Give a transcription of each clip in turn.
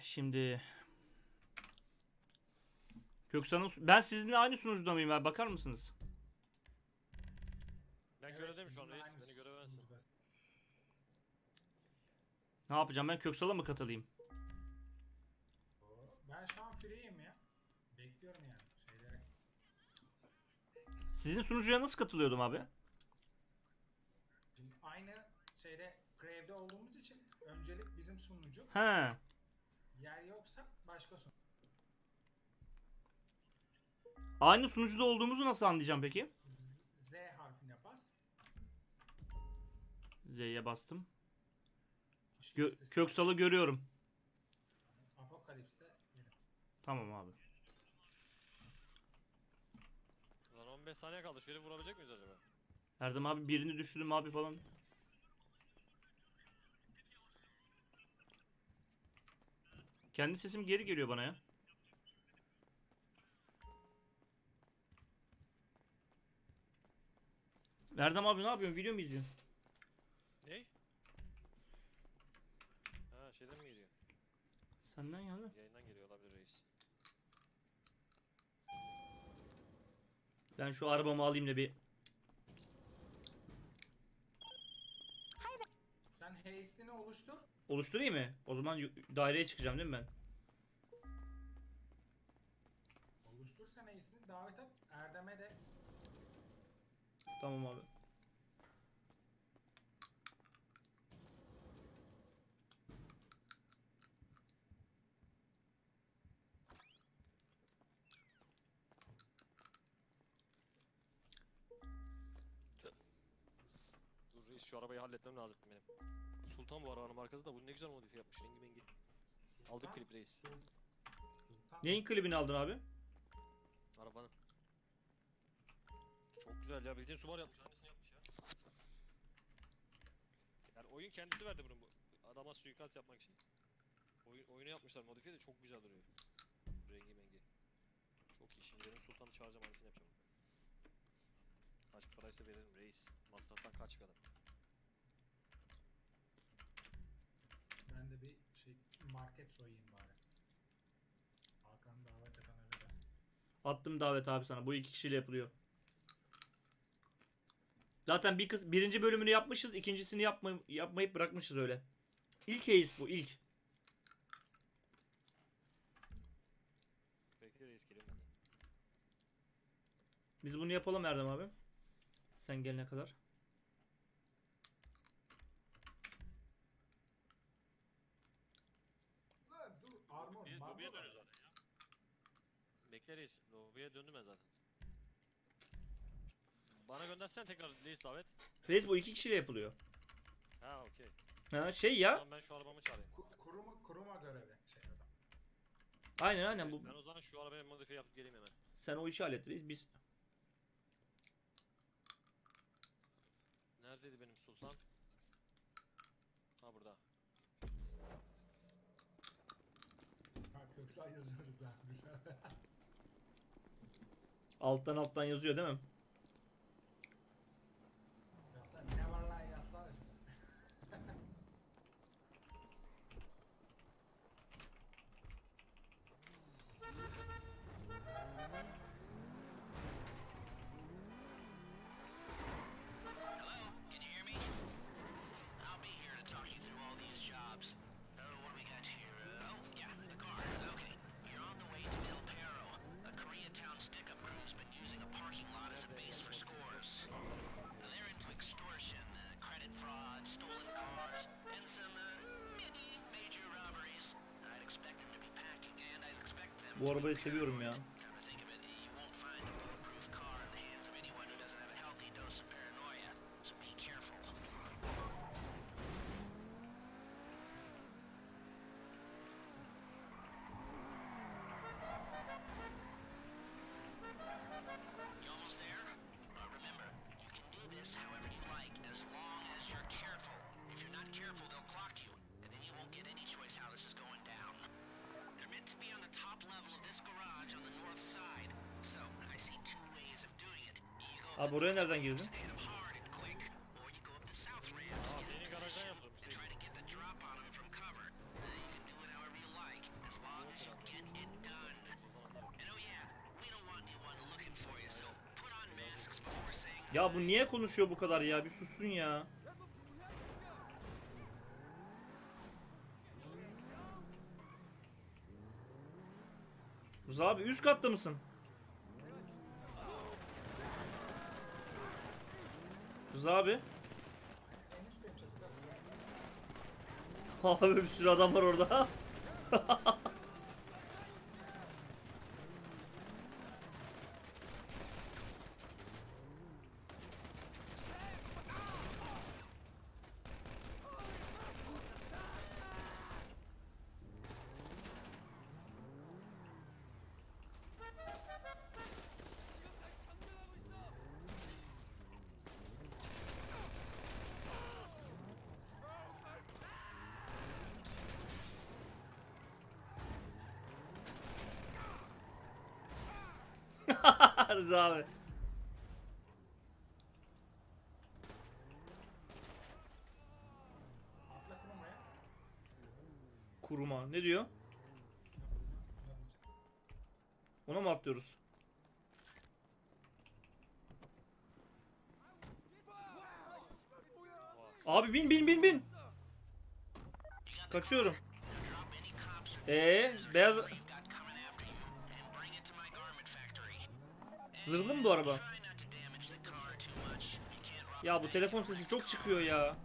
Şimdi Köksal'ın ben sizinle aynı sunucuda mıyım abi bakar mısınız? Ben görevdeyim şu an reis. Beni görevlensin. sunucudasın. Ne yapacağım ben Köksal'a mı katılayım? Ben şu an free'yim ya. Bekliyorum yani şeylere. Sizin sunucuya nasıl katılıyordum abi? Şimdi aynı şeyde Grave'de olduğumuz için öncelik bizim sunucu. He. Başka sunucu. Aynı sunucuda olduğumuzu nasıl anlayacağım peki? Z, Z harfine bas. Z'ye bastım. Gö- Köksal'ı görüyorum. Apokalips'te. Tamam abi. Lan 15 saniye kaldı. Şöyle vurabilecek miyiz acaba? Erdem abi birini düşürdüm abi falan. Kendi sesim geri geliyor bana ya. Erdem abi ne yapıyorsun? Video mu izliyorsun? Ney? Ha şeyden mi geliyor? Senden yana. Yayından geliyor olabilir reis. Ben şu arabamı alayım da bir. Sen haste'ini oluştur. Oluşturayım mı? O zaman daireye çıkacağım değil mi ben? Oluştur sen haste'ini davet et. Erdem'e de Tamam abi. Dur reis şu arabayı halletmem lazım benim. Sultan bu arabanın markası da bu ne güzel modifiye yapmış rengi mengi. Aldık klip reis. Neyin klibini aldın abi? Arabanın. Çok güzel ya bildiğin Subaru yapmış aynısını yapmış ya. Yani oyun kendisi verdi bunu bu adama suikast yapmak için. Oyun, oyunu yapmışlar modifiye de çok güzel duruyor. Rengi mengi. Çok iyi şimdi benim Sultan'ı çağıracağım aynısını yapacağım. Kaç paraysa veririm reis. Masraftan kaç kadar. Ben de bir şey market soyayım bari. Hakan'ı davet eden öyle. Attım davet abi sana. Bu iki kişiyle yapılıyor. Zaten bir kız birinci bölümünü yapmışız, ikincisini yapma, yapmayıp bırakmışız öyle. İlk case bu ilk. Bekle reis. Biz bunu yapalım Erdem abi. Sen gelene kadar. La dur armor Bir marmor. lobiye dönüyor zaten ya. Bekle reis. Lobiye döndüm ben zaten. Bana göndersen tekrar reis davet. Reis bu iki kişiyle yapılıyor. Ha okey. Ha şey O ya. zaman ben şu arabamı çağırayım. Ku- kuruma, kuruma görevi şey adam. Aynen aynen bu. Ben o zaman şu arabaya modifiye yapıp geleyim hemen. Sen o işi hallet reis. Biz Neredeydi benim sultan? Ha burada. Ha Köksal yazıyoruz abi. alttan alttan yazıyor değil mi? Bu arabayı seviyorum ya. nereden girdin? Ya bu niye konuşuyor bu kadar ya? Bir sussun ya. Rıza abi üst katta mısın? kız abi? Abi bir sürü adam var orada. yaparız abi. Kuruma. Ne diyor? Ona mı atlıyoruz? Abi bin bin bin bin. Kaçıyorum. Ee beyaz Zırhlı mı bu araba? Ya bu telefon sesi çok çıkıyor ya.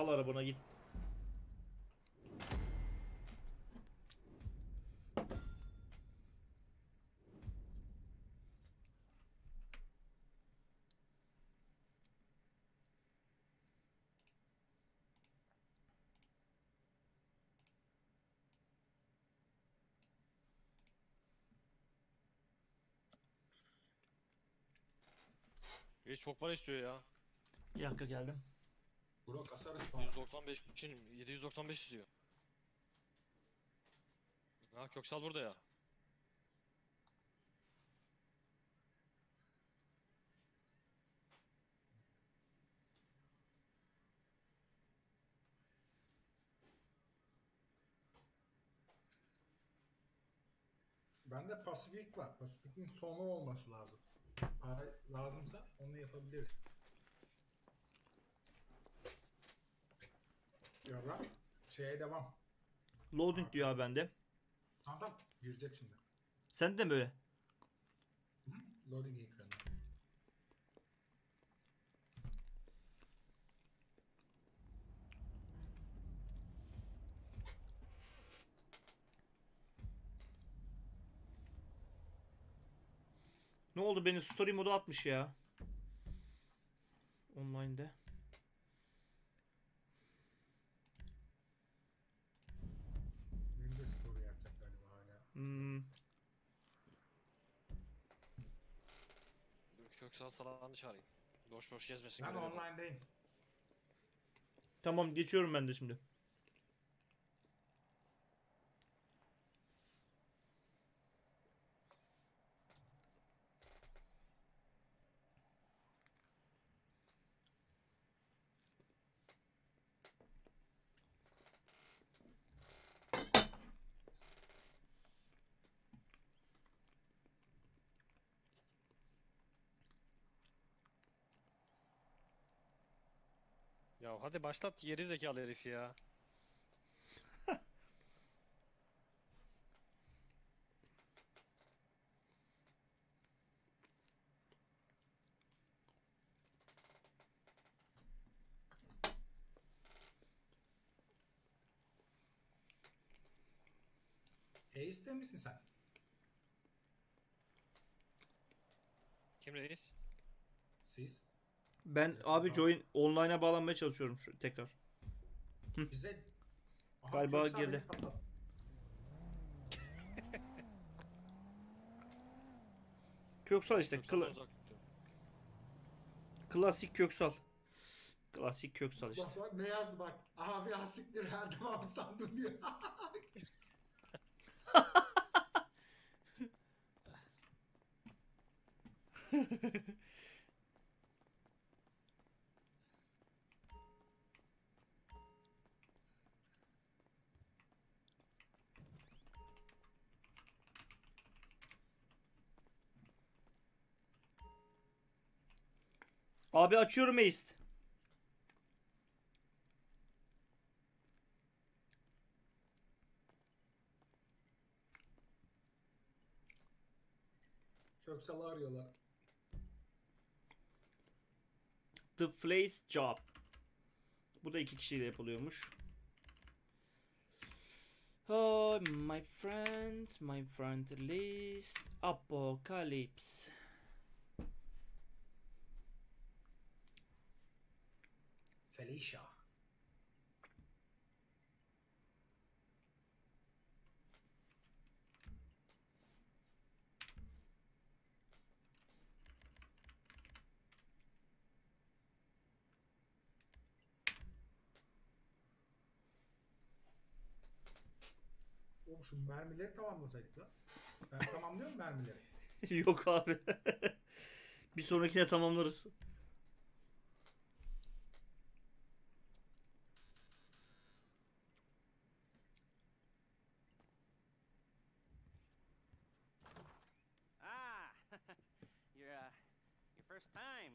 Al arabana git. Ve çok para istiyor ya. Bir dakika geldim. Bro kasarız falan. 195 için 795 istiyor. Ha Köksal burada ya. Bende Pasifik var. Pasifik'in sonu olması lazım. Para lazımsa onu yapabiliriz. istiyorlar. Şeye devam. Loading diyor abi bende. Tamam tamam. Girecek şimdi. Sende de mi öyle? Loading ekranı. Ne oldu beni story modu atmış ya. Online'de. Hmm. Dur Köksal çağırayım. Boş boş gezmesin. Ben online'dayım. Tamam geçiyorum ben de şimdi. Ya hadi başlat geri zekalı herif ya. Ace'de misin sen? Kim reis? Siz? Ben abi join online'a bağlanmaya çalışıyorum şu tekrar. Bize... Aha, Galiba girdi. patlat- Köksal işte. Kla- uzak klasik Köksal. Klasik Köksal işte. Bak bak ne yazdı bak. Abi asiktir her devam sandım diyor. Abi açıyorum Ace. Köksal'ı arıyorlar. The Place Job. Bu da iki kişiyle yapılıyormuş. Oh, my friends, my friend list, Apocalypse. Felicia. Oğlum şu mermileri tamamlasaydık lan. Sen tamamlıyor musun mermileri? Yok abi. Bir sonrakine tamamlarız. Ah, your uh, your first time.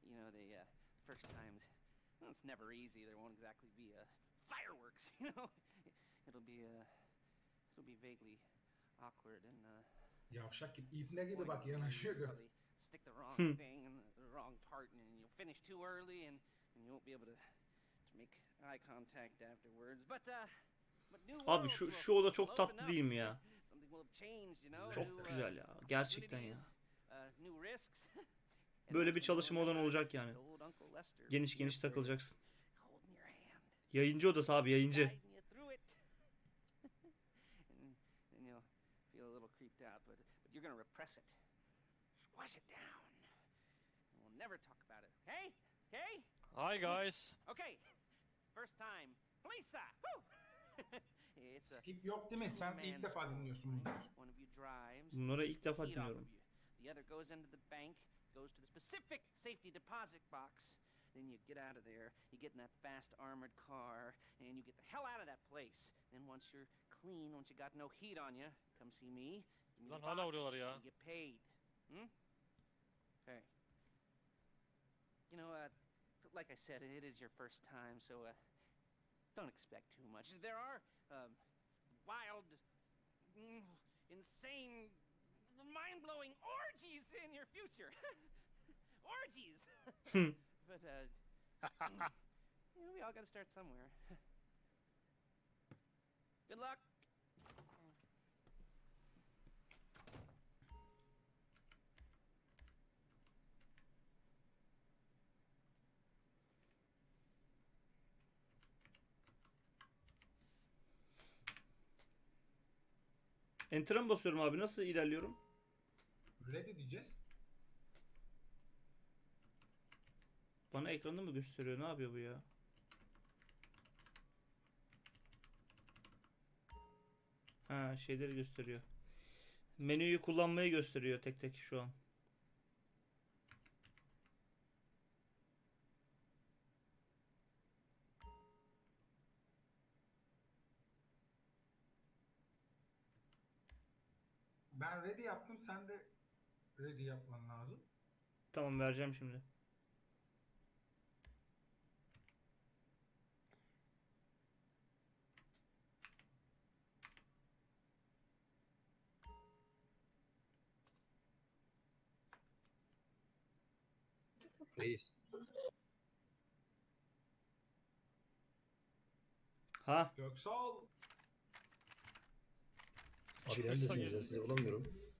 You know the uh, first times. Well, it's never easy. There won't exactly be uh, fireworks. You know, it'll be uh, it'll be vaguely awkward and uh. Yavşak gibi, ibne gibi bak yanaşıyor göt. Stick the wrong Hmm. thing in the, wrong part, and you'll finish too early, and, and you won't be able to to make eye contact afterwards. But uh, but new Abi şu şu oda çok tatlı değil mi ya? Çok new, uh, güzel ya. Gerçekten ya. Böyle bir çalışma remember olacak yani. Geniş geniş takılacaksın. Yayıncı odası abi yayıncı. guiding you through it. and then you'll feel a little creeped out, but, but you're gonna repress it. Squash it down. And we'll never talk about it, okay? Okay? Hi guys. Okay. First time. Lisa! Skip yok değil mi? Sen ilk defa dinliyorsun bunları. Bunları ilk defa dinliyorum. The other goes into the bank, goes to the specific safety deposit box. Then you get out of there, you get in that fast armored car, and you get the hell out of that place. Then once you're clean, once you got no heat on you, come see me. Give me Lan the box, and You get paid. Hmm? Okay. You know, uh, like I said, it is your first time, so uh, don't expect too much. There are um, wild, mm, insane, mind-blowing orgies in your future. orgies. Hmm. but uh, you know, we all got to start somewhere. Good luck. Enter'a basıyorum abi? Nasıl ilerliyorum? Ready diyeceğiz. Bana ekranı mı gösteriyor? Ne yapıyor bu ya? Ha şeyleri gösteriyor. Menüyü kullanmayı gösteriyor tek tek şu an. Ben ready yaptım. Sen de ready yapman lazım. Tamam vereceğim şimdi. Reis. Ha Göksal. Abi ya? gelin. Sizi bulamıyorum.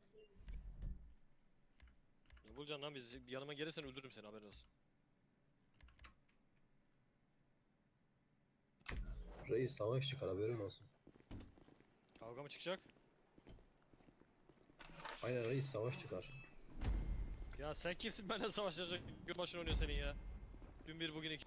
Ne bulacaksın lan bizi? Yanıma gelirsen öldürürüm seni haberin olsun. Reis savaş çıkar haberin olsun. Kavga mı çıkacak? Aynen reis savaş çıkar. Ya sen kimsin benimle savaşacak? Gün başına oynuyor senin ya. Dün bir bugün iki.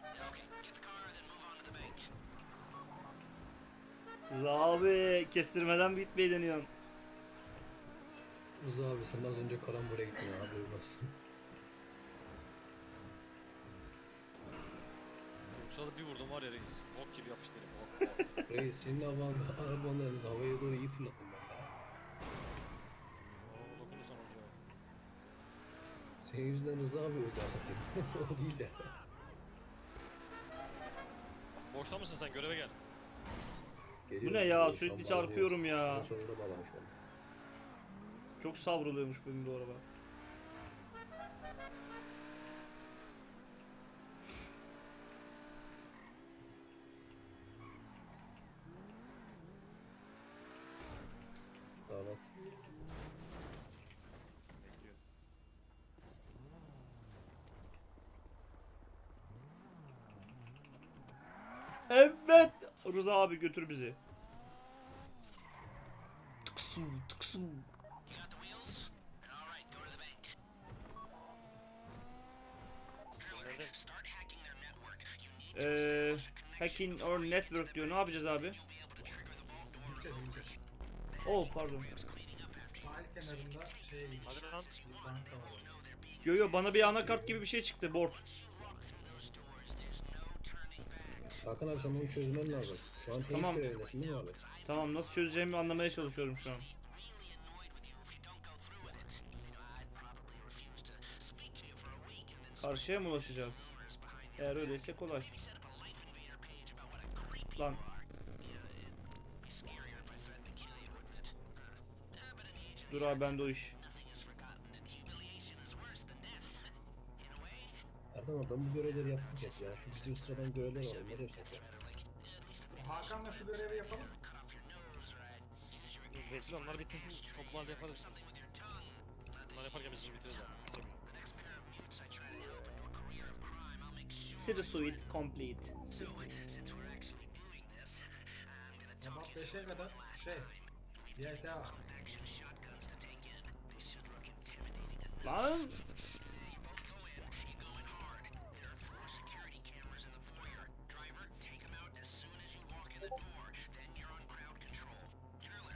Rıza abi kestirmeden bitmeyi deniyorsun. Rıza abi sen az önce karambole gittin ya haberin olsun. Yoksa da bir vurdum var ya reis. Bok gibi yapıştı elim. Bok bok. Reis senin havan, arabanlarınızı havaya doğru iyi fırlattım ben daha. Oo, dokunursan olacak. Senin yüzünden Rıza abi öldü satayım. o değil de. Boşta mısın sen? Göreve gel. Geliyorum, ne ya? Sürekli çarpıyorum ya. Çok savruluyormuş benim bu araba. Tamam. Bekliyor. Evet. Rıza abi götür bizi. Tıksu tıksu. Eee hacking or network diyor. Ne yapacağız abi? Gideceğiz gideceğiz. Oh pardon. Sahil kenarında. Hadi lan. Yo yo bana bir anakart gibi bir şey çıktı board. Hakan abi sen bunu çözmen lazım. Şu an tenis Tamam. görevindesin değil mi abi? Tamam nasıl çözeceğimi anlamaya çalışıyorum şu an. Karşıya mı ulaşacağız? Eğer öyleyse kolay. Lan. Dur abi bende o iş. Abi ben bu görevleri yaptım hep ya. Şu bizim sıradan görevler var. Onları yapsak ya. Hakan'la şu görevi yapalım. Dur bekle onlar bitirsin. Toplantıda yaparız biz. Bunlar yaparken biz işi bitiririz abi. City Suite complete. Sabah 5'e kadar şey. GTA. Lan.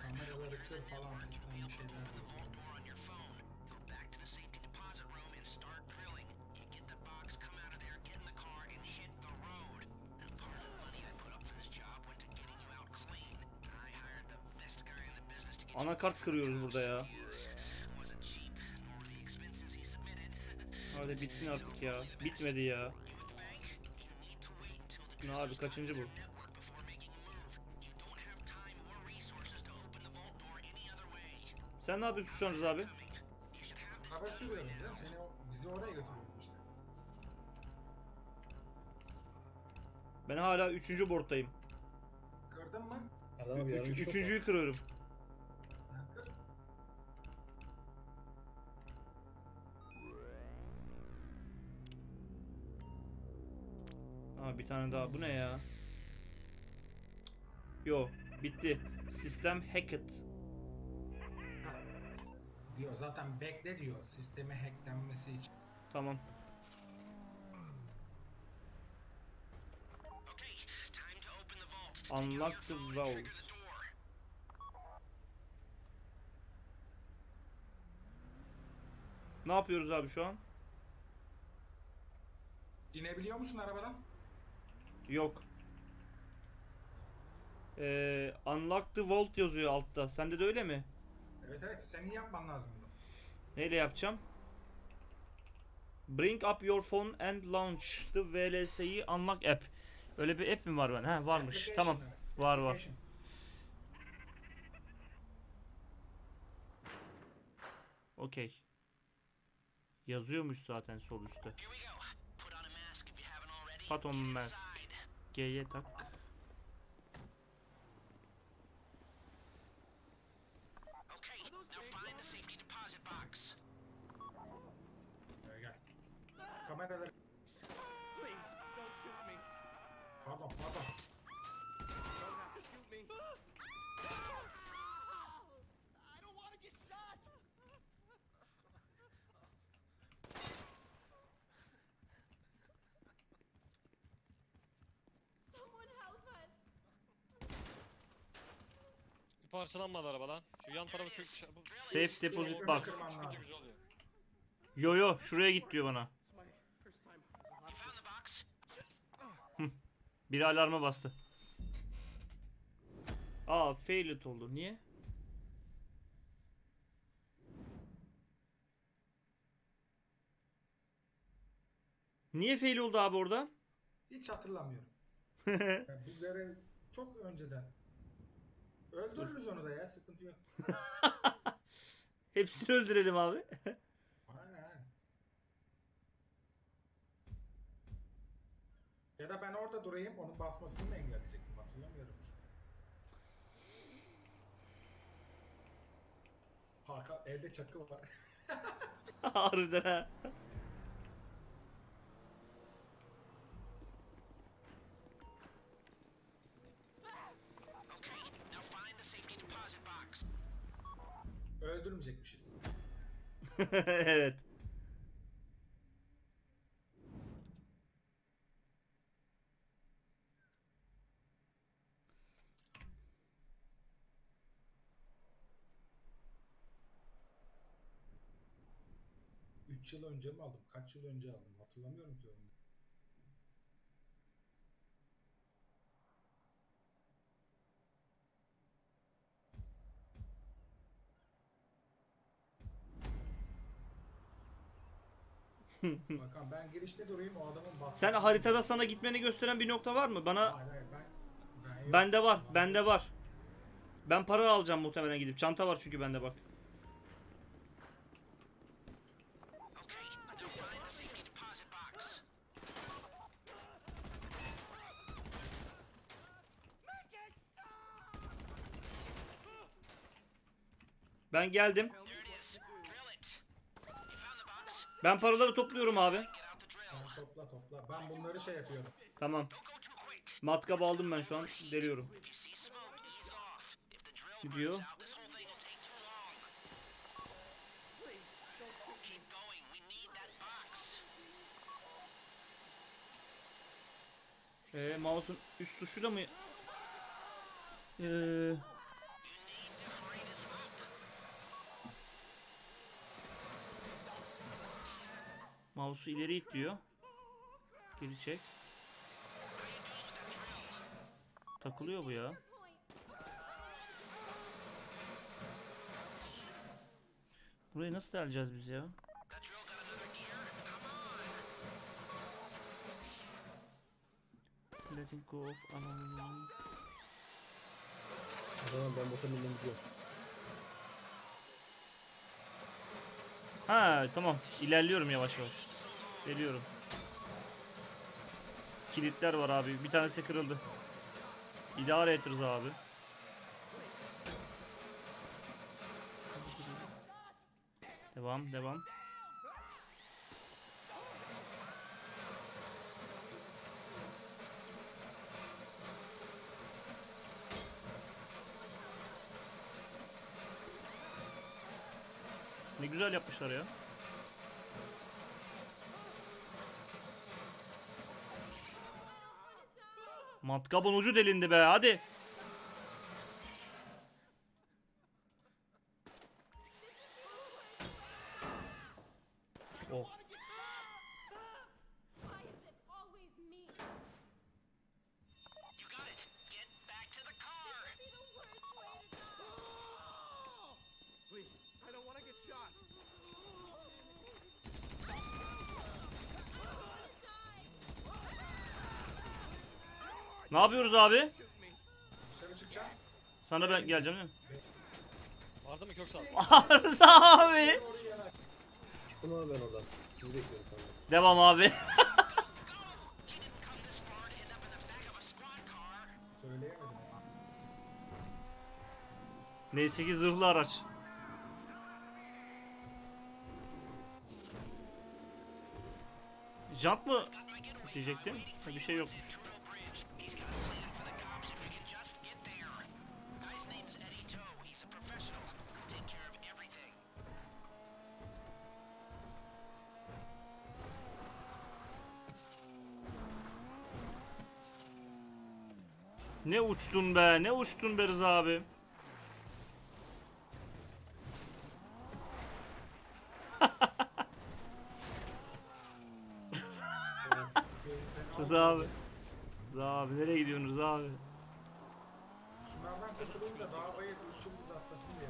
Kameraları kır falan fistan bir. Anakart kırıyoruz burada ya. Hadi bitsin artık ya. Bitmedi ya. Ne abi kaçıncı bu? Sen ne yapıyorsun şu an Rıza abi? Araba sürüyorum canım. Seni o, bizi oraya götürüyorum işte. Ben hala 3. board'dayım. Kırdın mı? Adama bir Üç, yarmış üçüncüyü kırıyorum. Aa bir tane daha. Bu ne ya? Yo, bitti. Sistem hacked. Diyor zaten bekle diyor sisteme hacklenmesi için. Tamam. Unlock the vault. Ne yapıyoruz abi şu an? İnebiliyor musun arabadan? Yok. Ee, unlock the vault yazıyor altta. Sende de öyle mi? Evet evet senin yapman lazım bunu. Neyle yapacağım? Bring up your phone and launch the VLS'yi unlock app. Öyle bir app mi var ben? Ha varmış. Tamam. evet. Var var. Okey. Yazıyormuş zaten sol üstte. Here we go. Put on a mask if you haven't already. Put on Get mask. inside. G'ye tak. Okay, now find the safety deposit box. Gel gel. Kameraları... Please, don't shoot me. Pardon pardon. Don't have to shoot me. I don't want to get shot. Someone help us! Bir parçalanmadı araba lan. Şu yan tarafı çok... Bu- Safe deposit box. Yo yo şuraya git diyor bana. It's my first time as a You hostage. found the box? Biri alarma bastı. Aa failed oldu. Niye? Niye fail oldu abi orada? Hiç hatırlamıyorum. Yani bu görev çok önceden. Öldürürüz onu da ya sıkıntı yok. Hepsini öldürelim abi. Aynen aynen. Ya da ben orada durayım onun basmasını mı engelleyecektim hatırlamıyorum ki. Hakan elde çakı var. Harbiden ha. Öldürmeyecekmişiz. evet. Üç yıl önce mi aldım? Kaç yıl önce aldım? Hatırlamıyorum ki onu. Bakan ben girişte durayım o adamın basmasını... Sen haritada sana gitmeni gösteren bir nokta var mı? Bana Hayır hayır ben... ben yok. bende var. Bende var. Ben para alacağım muhtemelen gidip. Çanta var çünkü bende bak. Okay, now find the safety deposit box. Ben geldim. There it is. Drill it. You found the box? Ben paraları topluyorum abi. Sen topla topla. Ben bunları şey yapıyorum. Tamam. Matkap aldım ben şu an. Deliyorum. If you see smoke, ease off. If the drill Gidiyor. burns out, this whole thing will take too long. Please, don't shoot me. Keep going. We need that box. Ee, mouse'un üst tuşuyla mı? Ee, You need to hurry this up. Mouse'u ileri it diyor. Geri çek. Takılıyor bu ya. Burayı nasıl deleceğiz biz ya? Letting go of aluminum. O zaman ben önünden gidiyorum. Ha tamam. İlerliyorum yavaş yavaş. Geliyorum. Kilitler var abi. Bir tanesi kırıldı. İdare Rıza abi. Devam, devam. Ne güzel yapmışlar ya. Matkabın ucu delindi be hadi. Ne yapıyoruz abi? Dışarı çıkacağım. Sana ben geleceğim değil mi? Vardı mı Köksal? Rıza abi. Çıktım abi ben oradan. Sizi bekliyorum tamam. Devam abi. Söyleyemedim. Neyse ki zırhlı araç. Jant mı diyecektim? Bir şey yok. Ne uçtun be, ne uçtun be Rıza abi. Rıza abi. Rıza abi nereye gidiyorsun Rıza abi? Şunlardan kurtulayım da daha üç yıldız atlasın diye.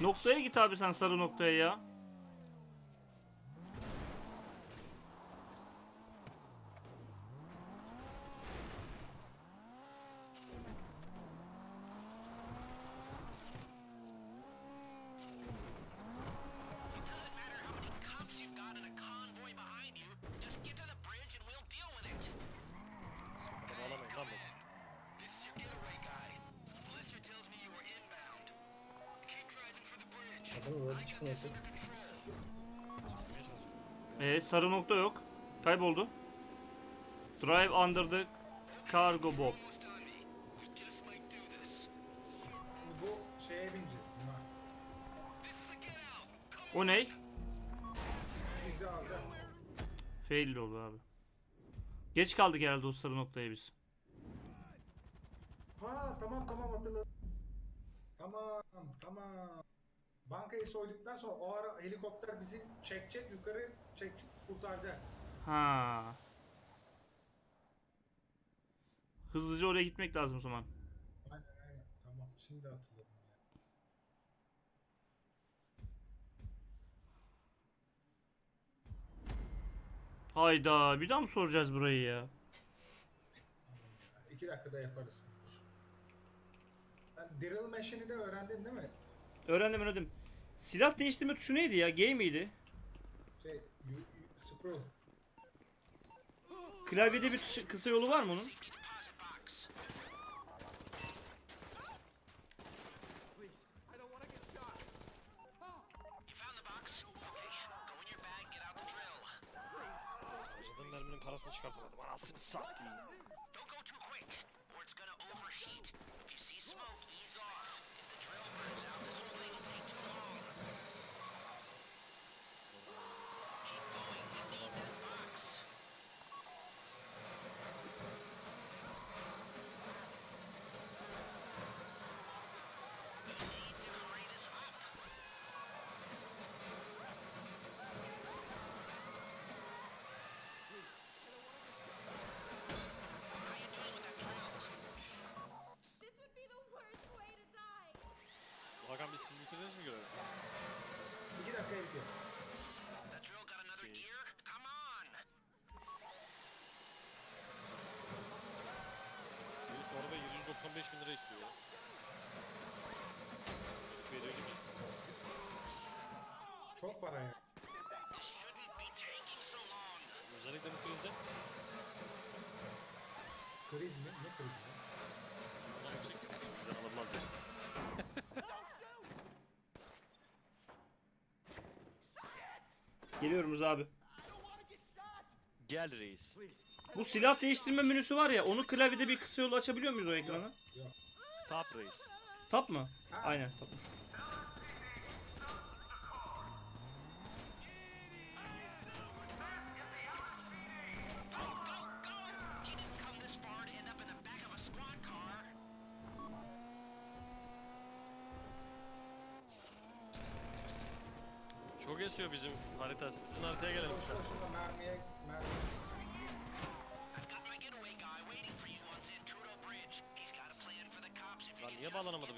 Noktaya git abi sen sarı noktaya ya. Sarı nokta yok. Kayboldu. Drive under the cargo. Şimdi bu şeye bineceğiz buna. O ne? Bizi alacak. Fail oldu abi. Geç kaldık herhalde o sarı noktaya biz. Ha tamam tamam hatırladım. Tamam tamam. Bankayı soyduktan sonra o ara helikopter bizi çekecek yukarı çekip kurtaracak. Ha. Hızlıca oraya gitmek lazım o zaman. Aynen aynen tamam şimdi hatırladım. ya. Hayda bir daha mı soracağız burayı ya? İki dakikada yaparız. Sen drill machine'i de öğrendin değil mi? Öğrendim öğrendim. Silah değiştirme tuşu neydi ya? G miydi? Scroll. Klavyede bir kısa yolu var mı onun? Please, I don't Kendiniz mi görelim? İki dakika erken. Herif araba 795 bin lira istiyor ya. Veriyor gibi. Çok para ya. Özellikle bu krizde. Kriz mi? Ne krizi? Bundan yüksek bir kriz alınmaz yani. Geliyoruz abi. Gel reis. Bu silah değiştirme menüsü var ya onu klavyede bir kısa yol açabiliyor muyuz o ekrana? Tap reis. Tap mı? Aynen tap.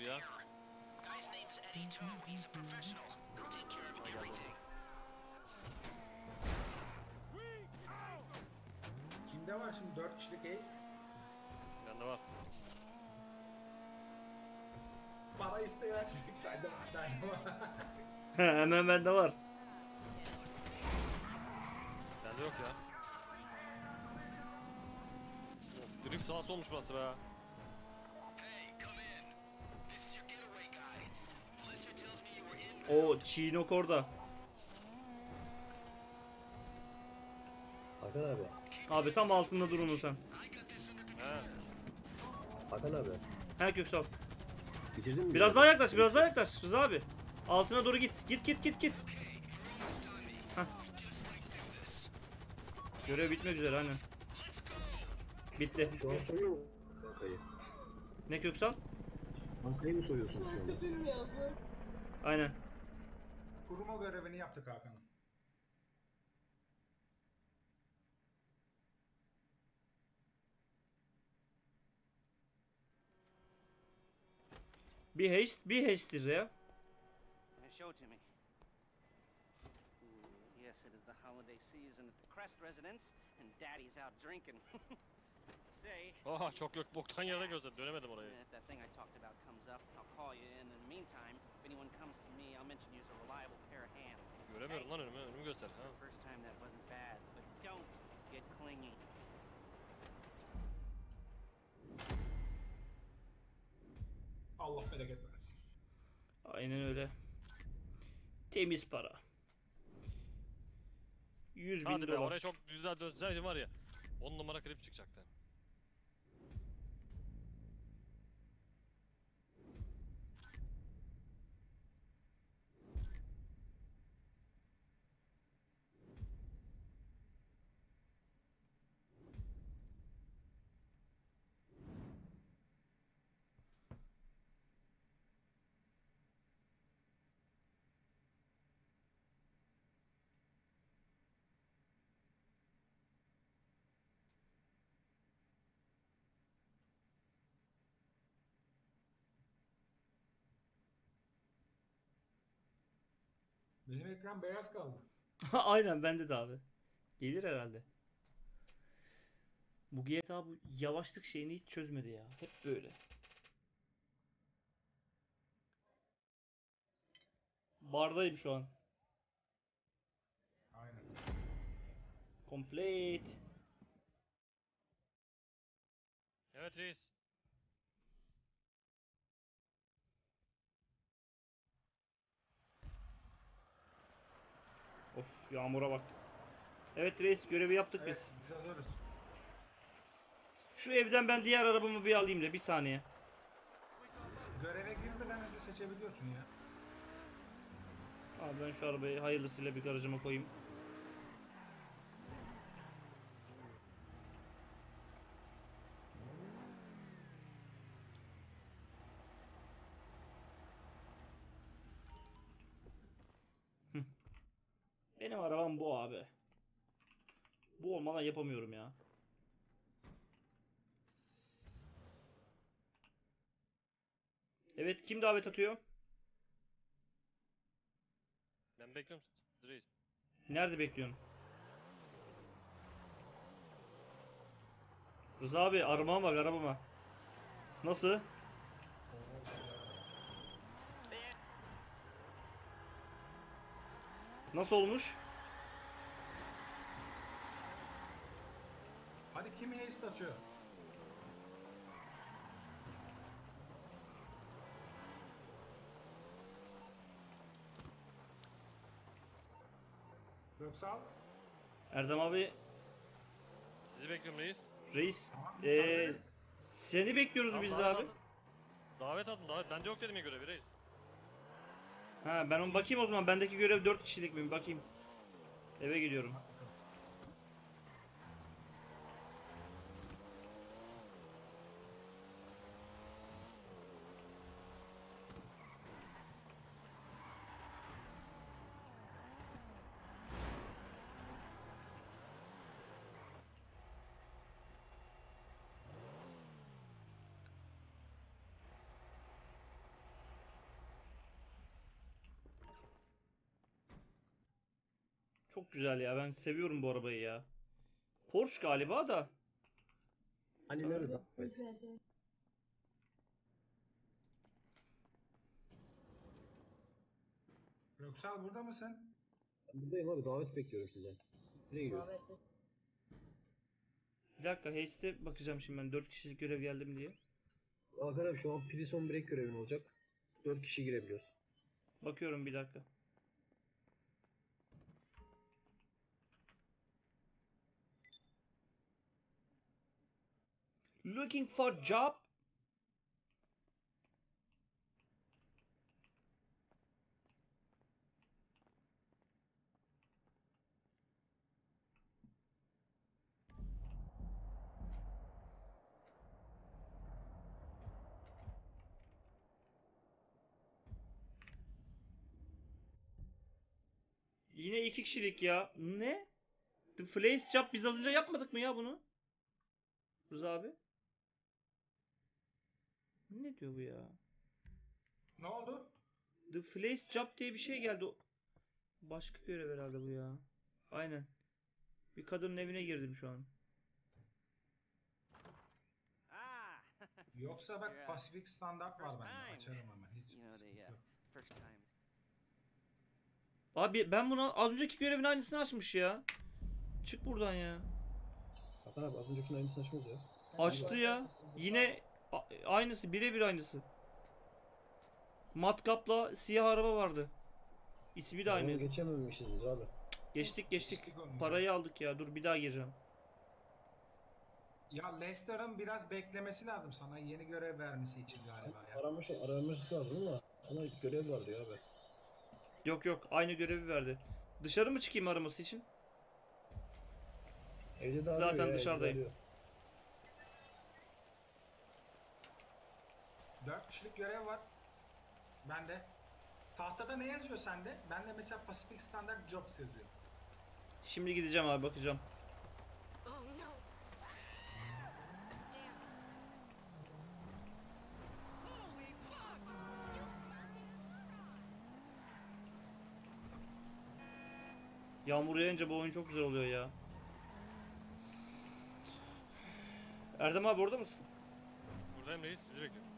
There. Guy's name's Eddie Toe. He's a professional. He'll take care of everything. Kimde var şimdi 4 kişilik ace? Bende var. Para isteyen bende var. Bende var. Hemen bende var. Me you were in O Çiğnok orada. Hakan abi. Abi tam altında dur onu sen. He. Hakan abi. He Köksal. Bitirdin mi? Biraz daha yaklaş biraz daha yaklaş Rıza abi. Altına doğru git. Git git git git. Heh. Görev bitmek üzere aynen. Bitti. Şu an soyuyor mu bankayı? Ne Köksal? Bankayı mı soyuyorsunuz şu anda? Aynen. Kuruma görevini yaptık Hakan'ım. Bir haste bir haste'tir ya. Show to me. Yes, it is the holiday season at the Crest residence, and Daddy's out drinking. Say, Oha çok yok boktan yerde gözle dönemedim oraya. if that thing I talked about comes up, I'll call you in. In the meantime, if anyone comes to me, I'll mention you as a reliable pair of hands. Göremiyorum lan önümü, önümü göster. Ha. First time that wasn't bad, but don't get clingy. Allah bereket versin. Aynen öyle. Temiz para. 100 bin Hadi be dolar. oraya çok güzel dönseydi var ya. 10 numara klip çıkacaktı. Benim ekran beyaz kaldı. Aynen bende de abi. Gelir herhalde. Bu GTA bu yavaşlık şeyini hiç çözmedi ya. Hep böyle. Bardayım şu an. Aynen. Complete. Evet reis. Of yağmura bak. Evet reis görevi yaptık Evet, biz. biz hazırız. Şu evden ben diğer arabamı bir alayım da bir saniye. Göreve girmeden önce seçebiliyorsun ya. Abi ben şu arabayı hayırlısıyla bir garajıma koyayım. Arabam bu abi. Bu olmadan yapamıyorum ya. Evet kim davet atıyor? Ben bekliyorum reis. Nerede bekliyorsun? Rıza abi arabama bak arabama. Nasıl? Nasıl olmuş? Hadi kim haste açıyor? Göksal. Erdem abi Sizi bekliyorum reis. reis Tamam, ee, misafiriz. seni bekliyoruz Tamam, biz de davet abi. atın. Davet atın davet. Bende yok dedim ya görevi reis. Ha ben onu bakayım o zaman. Bendeki görev 4 kişilik mi? Bir bakayım. Eve gidiyorum. Çok güzel ya. Ben seviyorum bu arabayı ya. Porsche galiba da. Hani nerede? Evet. Göksal burada mısın? Buradayım abi davet bekliyorum sizden. Nereye gidiyorsun? Bir dakika Haste'e bakacağım şimdi ben 4 kişilik görev geldim diye. Hakan abi şu an Prison Break görevin olacak. 4 kişi girebiliyoruz. Bakıyorum bir dakika. Looking for job. Yine iki kişilik ya. Ne? The Place Job biz az önce yapmadık mı ya bunu? Rıza abi. Ne diyor bu ya? Ne oldu? The Place Job diye bir şey geldi. Başka görev herhalde bu ya. Aynen. Bir kadının evine girdim şu an. Ah, Yoksa bak. Pasifik standart var bende. Açarım hemen. Hiç sıkıntı uh, yok. Abi ben buna az önceki görevin aynısını açmış ya. Çık buradan ya. Hakan abi az öncekinin aynısını açmaz ya. Açtı ya. Yine a- aynısı birebir aynısı. Matkapla siyah araba vardı. İsmi de aynı. geçememişsiniz abi. Geçtik geçtik. Parayı aldık ya. Dur bir daha gireceğim. Ya Leicester'ın biraz beklemesi lazım sana yeni görev vermesi için galiba ya. Aramış, aramış lazım ama ama görev var diyor abi. Yok yok aynı görevi verdi. Dışarı mı çıkayım araması için? Evde de Zaten ya, evde dışarıdayım. arıyor. Dört kişilik görev var. Bende. Tahtada ne yazıyor sende? Bende mesela Pacific Standard Jobs yazıyor. Şimdi gideceğim abi bakacağım. Yağmur yağınca bu oyun çok güzel oluyor ya. Erdem abi orada mısın? Buradayım reis sizi bekliyorum.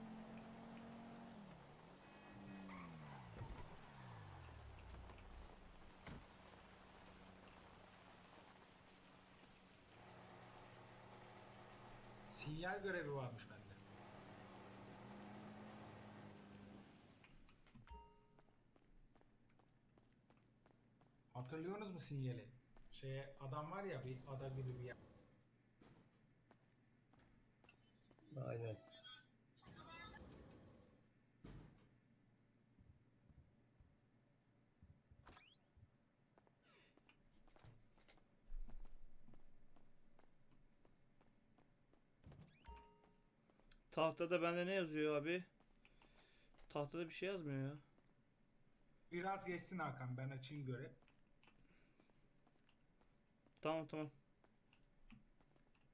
Sinyal görevi varmış bende. Hatırlıyorsunuz mu sinyali? Şeye adam var ya bir ada gibi bir yer. Aynen. Tahtada bende ne yazıyor abi? Tahtada bir şey yazmıyor ya. Biraz geçsin Hakan ben açayım görev. Tamam tamam.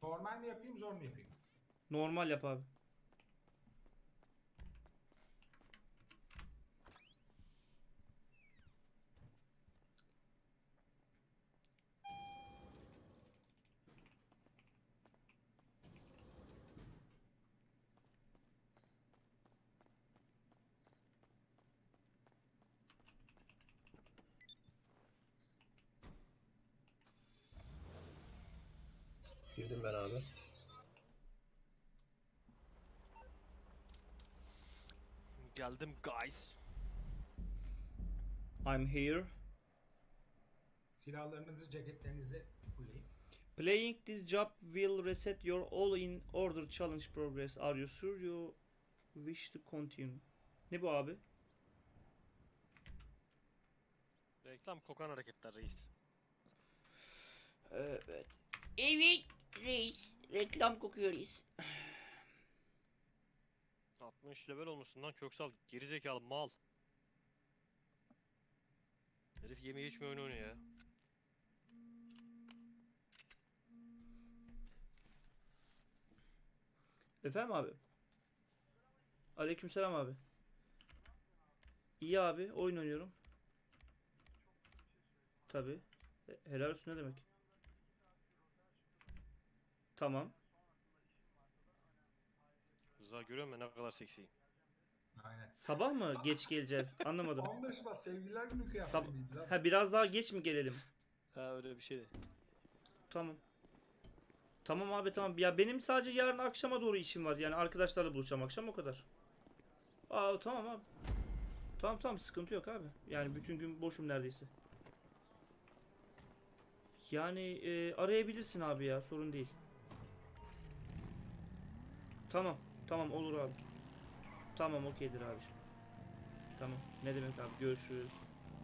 Normal mi yapayım zor mu yapayım? Normal yap abi. Geldim guys. I'm here. Silahlarınızı, ceketlerinizi fullleyin. Playing this job will reset your all in order challenge progress. Are you sure you wish to continue? Ne bu abi? Reklam kokan hareketler reis. Evet. Evet reis. Reklam kokuyoruz. 60 level olmuşsun lan köksal gerizekalı mal. Herif yemeği içmiyor oyun oynuyor ya. Efendim abi? Aleykümselam abi. İyi abi oyun oynuyorum. Tabi. Helal olsun ne demek? Tamam. Rıza görüyor musun ne kadar seksiyim? Aynen. Sabah mı geç geleceğiz? Anlamadım. 15 Şubat sevgililer günü Sab- kıyafeti miydi lan? ha biraz daha geç mi gelelim? Ha öyle bir şeydi. Tamam. Tamam abi tamam. Ya benim sadece yarın akşama doğru işim var. Yani arkadaşlarla buluşacağım akşam o kadar. Aa tamam abi. Tamam tamam sıkıntı yok abi. Yani bütün gün boşum neredeyse. Yani e, arayabilirsin abi ya sorun değil. Tamam. Tamam olur abi. Tamam okeydir abi. Tamam. Ne demek abi görüşürüz.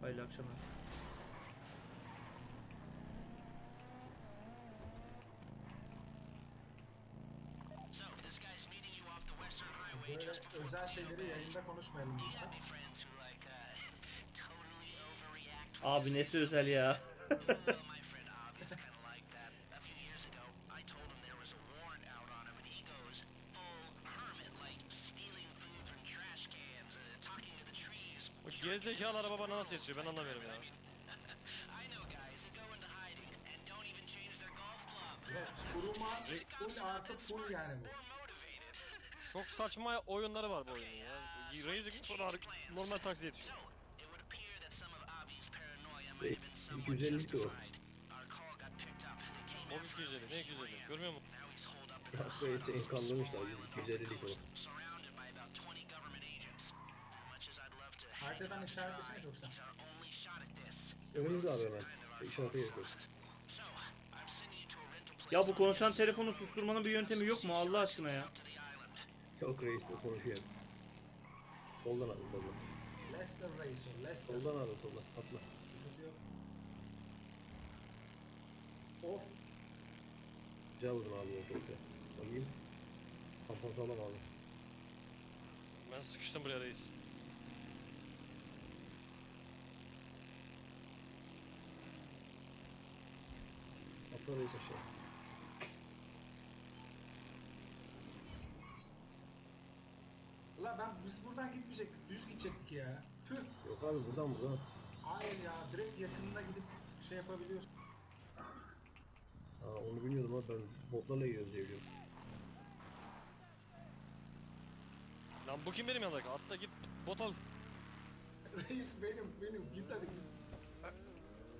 Hayırlı akşamlar. Böyle özel şeyleri yayında konuşmayalım lütfen. uh, Abi nesi özel ya? Well, my friend Avi's kind of like that. A few years ago, I told him there was a warrant out on him, and he goes full hermit, like stealing food from trash cans, uh, talking to the trees. O gerizekalı araba bana nasıl yetişiyor ben anlamıyorum ya. Kuruma artı full yani bu. Çok saçma oyunları var bu oyunun ya. Git sonra normal taksiye yetişiyor. It would appear that some of Avi's paranoia might have been somewhat 250 de o. O after him 250 ne 250 görmüyor musun? Hakkı seni kandırmışlar. 250'lik o. Haritadan işaretlesene yoksa. Önümüzde abi hemen. İşarete gerek yok. Ya bu on konuşan telefonu susturmanın bir yöntemi yok mu Allah aşkına ya? Yok reis o konuşuyor. Soldan alın soldan. Leicester Race o. Leicester. Soldan alın soldan. Atla. Sıkıntı yok. Of. Güzel vurdun abi otobüse. Bakayım. Tampon sağlam abi. Ben sıkıştım buraya reis. Reis aşağı. La ben biz buradan gitmeyecektik. Düz gidecektik ya. Tüh. Yok abi buradan buradan. Hayır ya. Direkt yakınına gidip şey yapabiliyorsun. Aa, onu bilmiyordum abi ben botlarla gidiyoruz diye biliyorum. Lan bu kim benim yanımdaki? Atla git bot al. Reis benim benim. Git hadi git.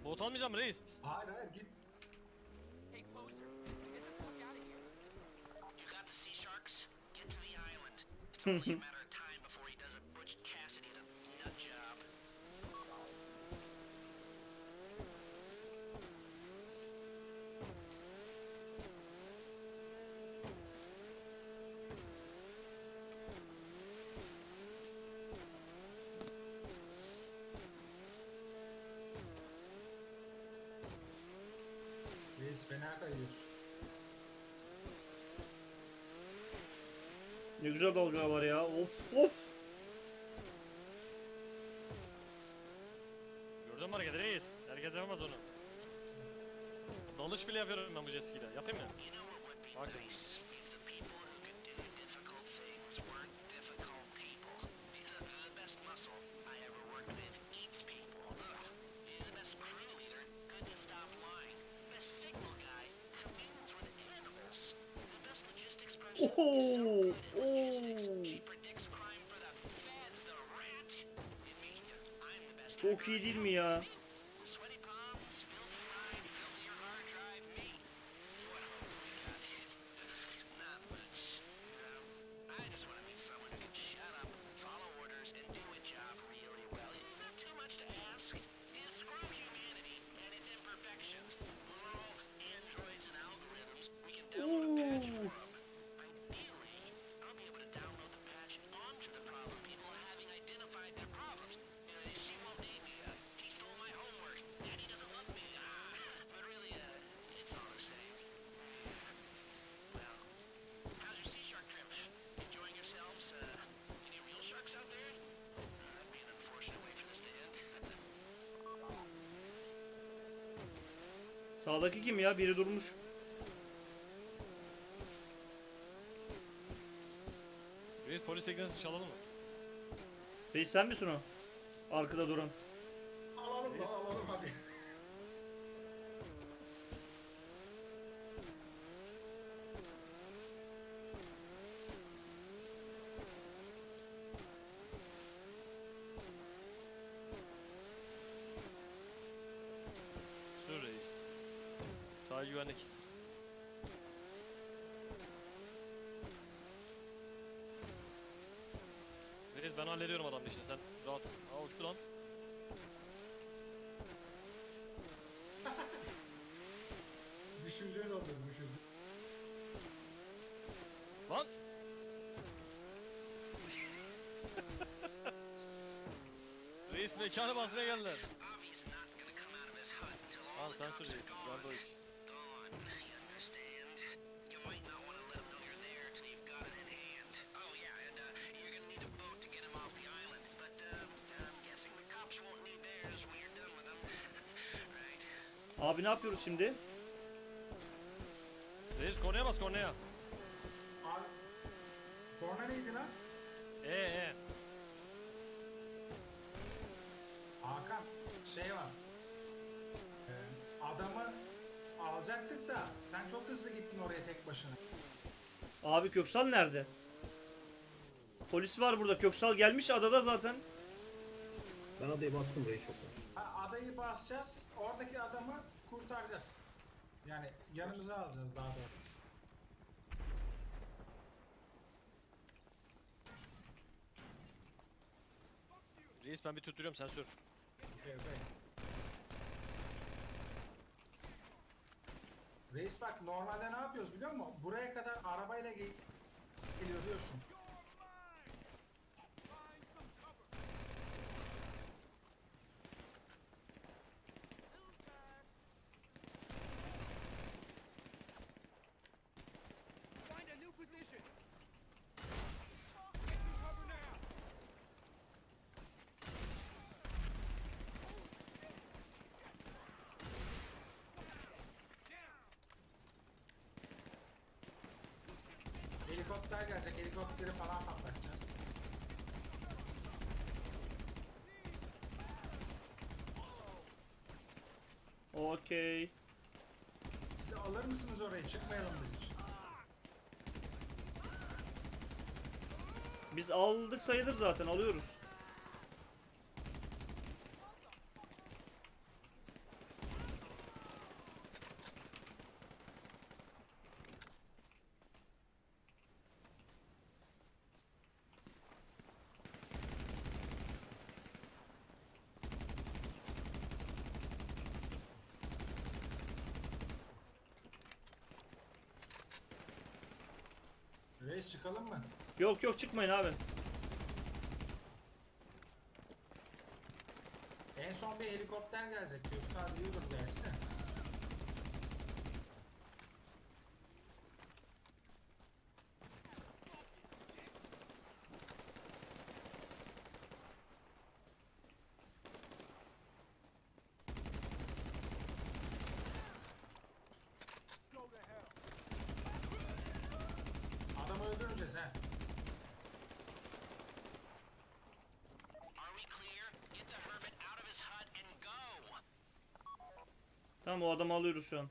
Bot almayacağım reis. Hayır hayır git. Sweet. Ne güzel dalga var ya. Of of. Gördün mü hareketi reis? Herkes yapamaz onu. Dalış bile yapıyorum ben bu jet. Yapayım mı? Bak. Çok iyi değil mi ya? Sağdaki kim ya? Biri durmuş. Reis polis teknesini çalalım mı? Reis sen misin o? Arkada duran. Alalım da alalım hadi. Sür reis. Sağ güvenlik. Reis ben hallediyorum adamın işini sen rahat ol. Aa uçtu lan. Düşüreceğiz onları düşüreceğiz. Lan! Reis mekanı basmaya geldiler. Lan sen cops sür are reis. gone. Ben de o iş. Abi ne yapıyoruz şimdi? Reis kornaya bas kornaya. Abi. Korna neydi lan? Ee ee. Hakan şey var. Ee, adamı alacaktık da sen çok hızlı gittin oraya tek başına. Abi Köksal nerede? Polis var burada. Köksal gelmiş adada zaten. Ben adayı bastım reis çoktan. Ha, adayı basacağız. Oradaki adamı kurtaracağız. Yani yanımıza alacağız daha doğrusu. Reis ben bir tutturuyorum sen sür. Evet. Reis bak normalde ne yapıyoruz biliyor musun? Buraya kadar arabayla gel- geliyor diyorsun. Helikopter gelecek. Helikopteri falan patlatacağız. Okey. Siz alır mısınız orayı? Çıkmayalım biz hiç. Biz aldık sayılır zaten alıyoruz. Reis çıkalım mı? Yok yok çıkmayın abi. En son bir helikopter gelecek. Yoksa diyordur gerçi de. Go to hell. Adamı öldüreceğiz ha. Are we clear? Get the hermit out of his hut and go. Tamam o adamı alıyoruz şu an.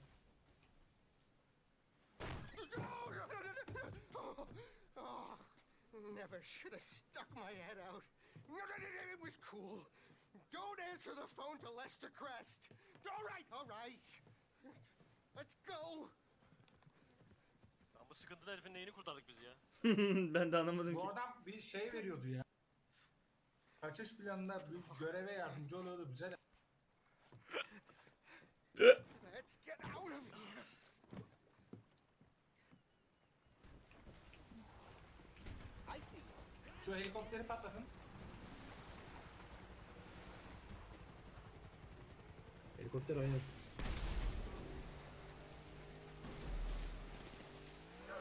Never should have stuck my head out. It was cool. Don't answer the phone to Lester Crest. All right, all right. Let's go. Lan bu sıkıntılı herifin neyini kurtardık biz ya? ben de anlamadım ki. Bu adam bir şey veriyordu ya. Kaçış planında bir göreve yardımcı oluyordu bize de. Let's get out of here. I see. Şu helikopteri patlatın. Helikopter aynen.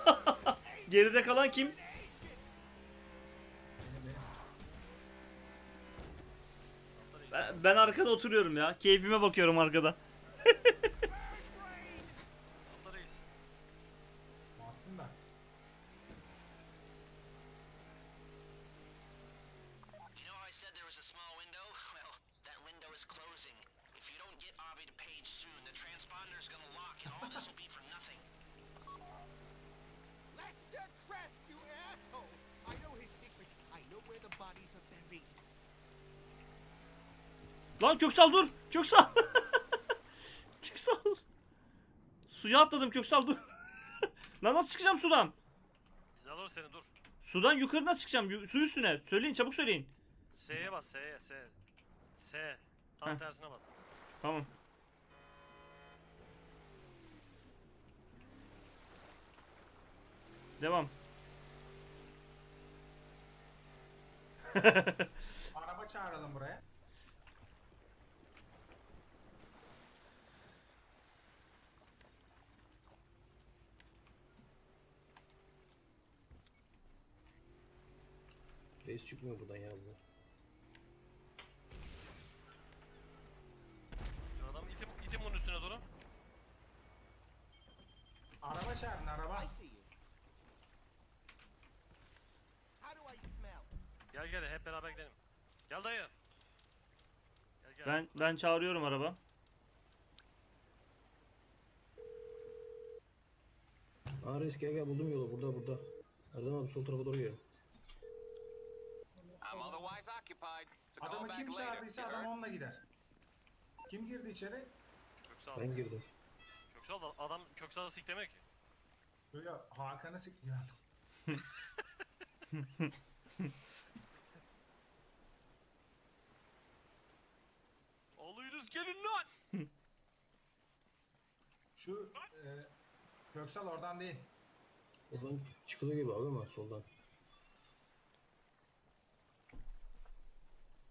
Geride kalan kim? Ben, ben arkada oturuyorum ya. Keyfime bakıyorum arkada. İs gonna lock, and all this will be for nothing. Lester Crest, you asshole! I know his secret. I know where the bodies are buried. Lan Köksal dur. Köksal. Köksal. Suya atladım Köksal dur. Lan nasıl çıkacağım sudan? Biz alırız seni dur. Sudan yukarı nasıl çıkacağım? Su üstüne. Söyleyin çabuk söyleyin. S'ye bas S'ye S. S. Tam Heh. tersine bas. Tamam. Devam. Araba çağıralım buraya. Reis çıkmıyor buradan ya bu. Adam itim, itim bunun üstüne doğru. Araba çağırın araba. I see you. How do I smell? Gel hep beraber gidelim. Gel dayı. Gel gel. Ben ben çağırıyorum araba. Aa reis gel gel buldum yolu burada burada. Erdem abi sol tarafa doğru gel. I'm otherwise occupied. So call Adamı back kim later. çağırdıysa adam onunla gider. Kim girdi içeri? Köksal. Ben girdim. Köksal da adam Köksal'ı siklemiyor ki. Böyle Hakan'ı sikliyor. Alıyoruz gelin lan. Şu e, Köksal oradan değil. Oradan çıkılıyor gibi abi ama soldan.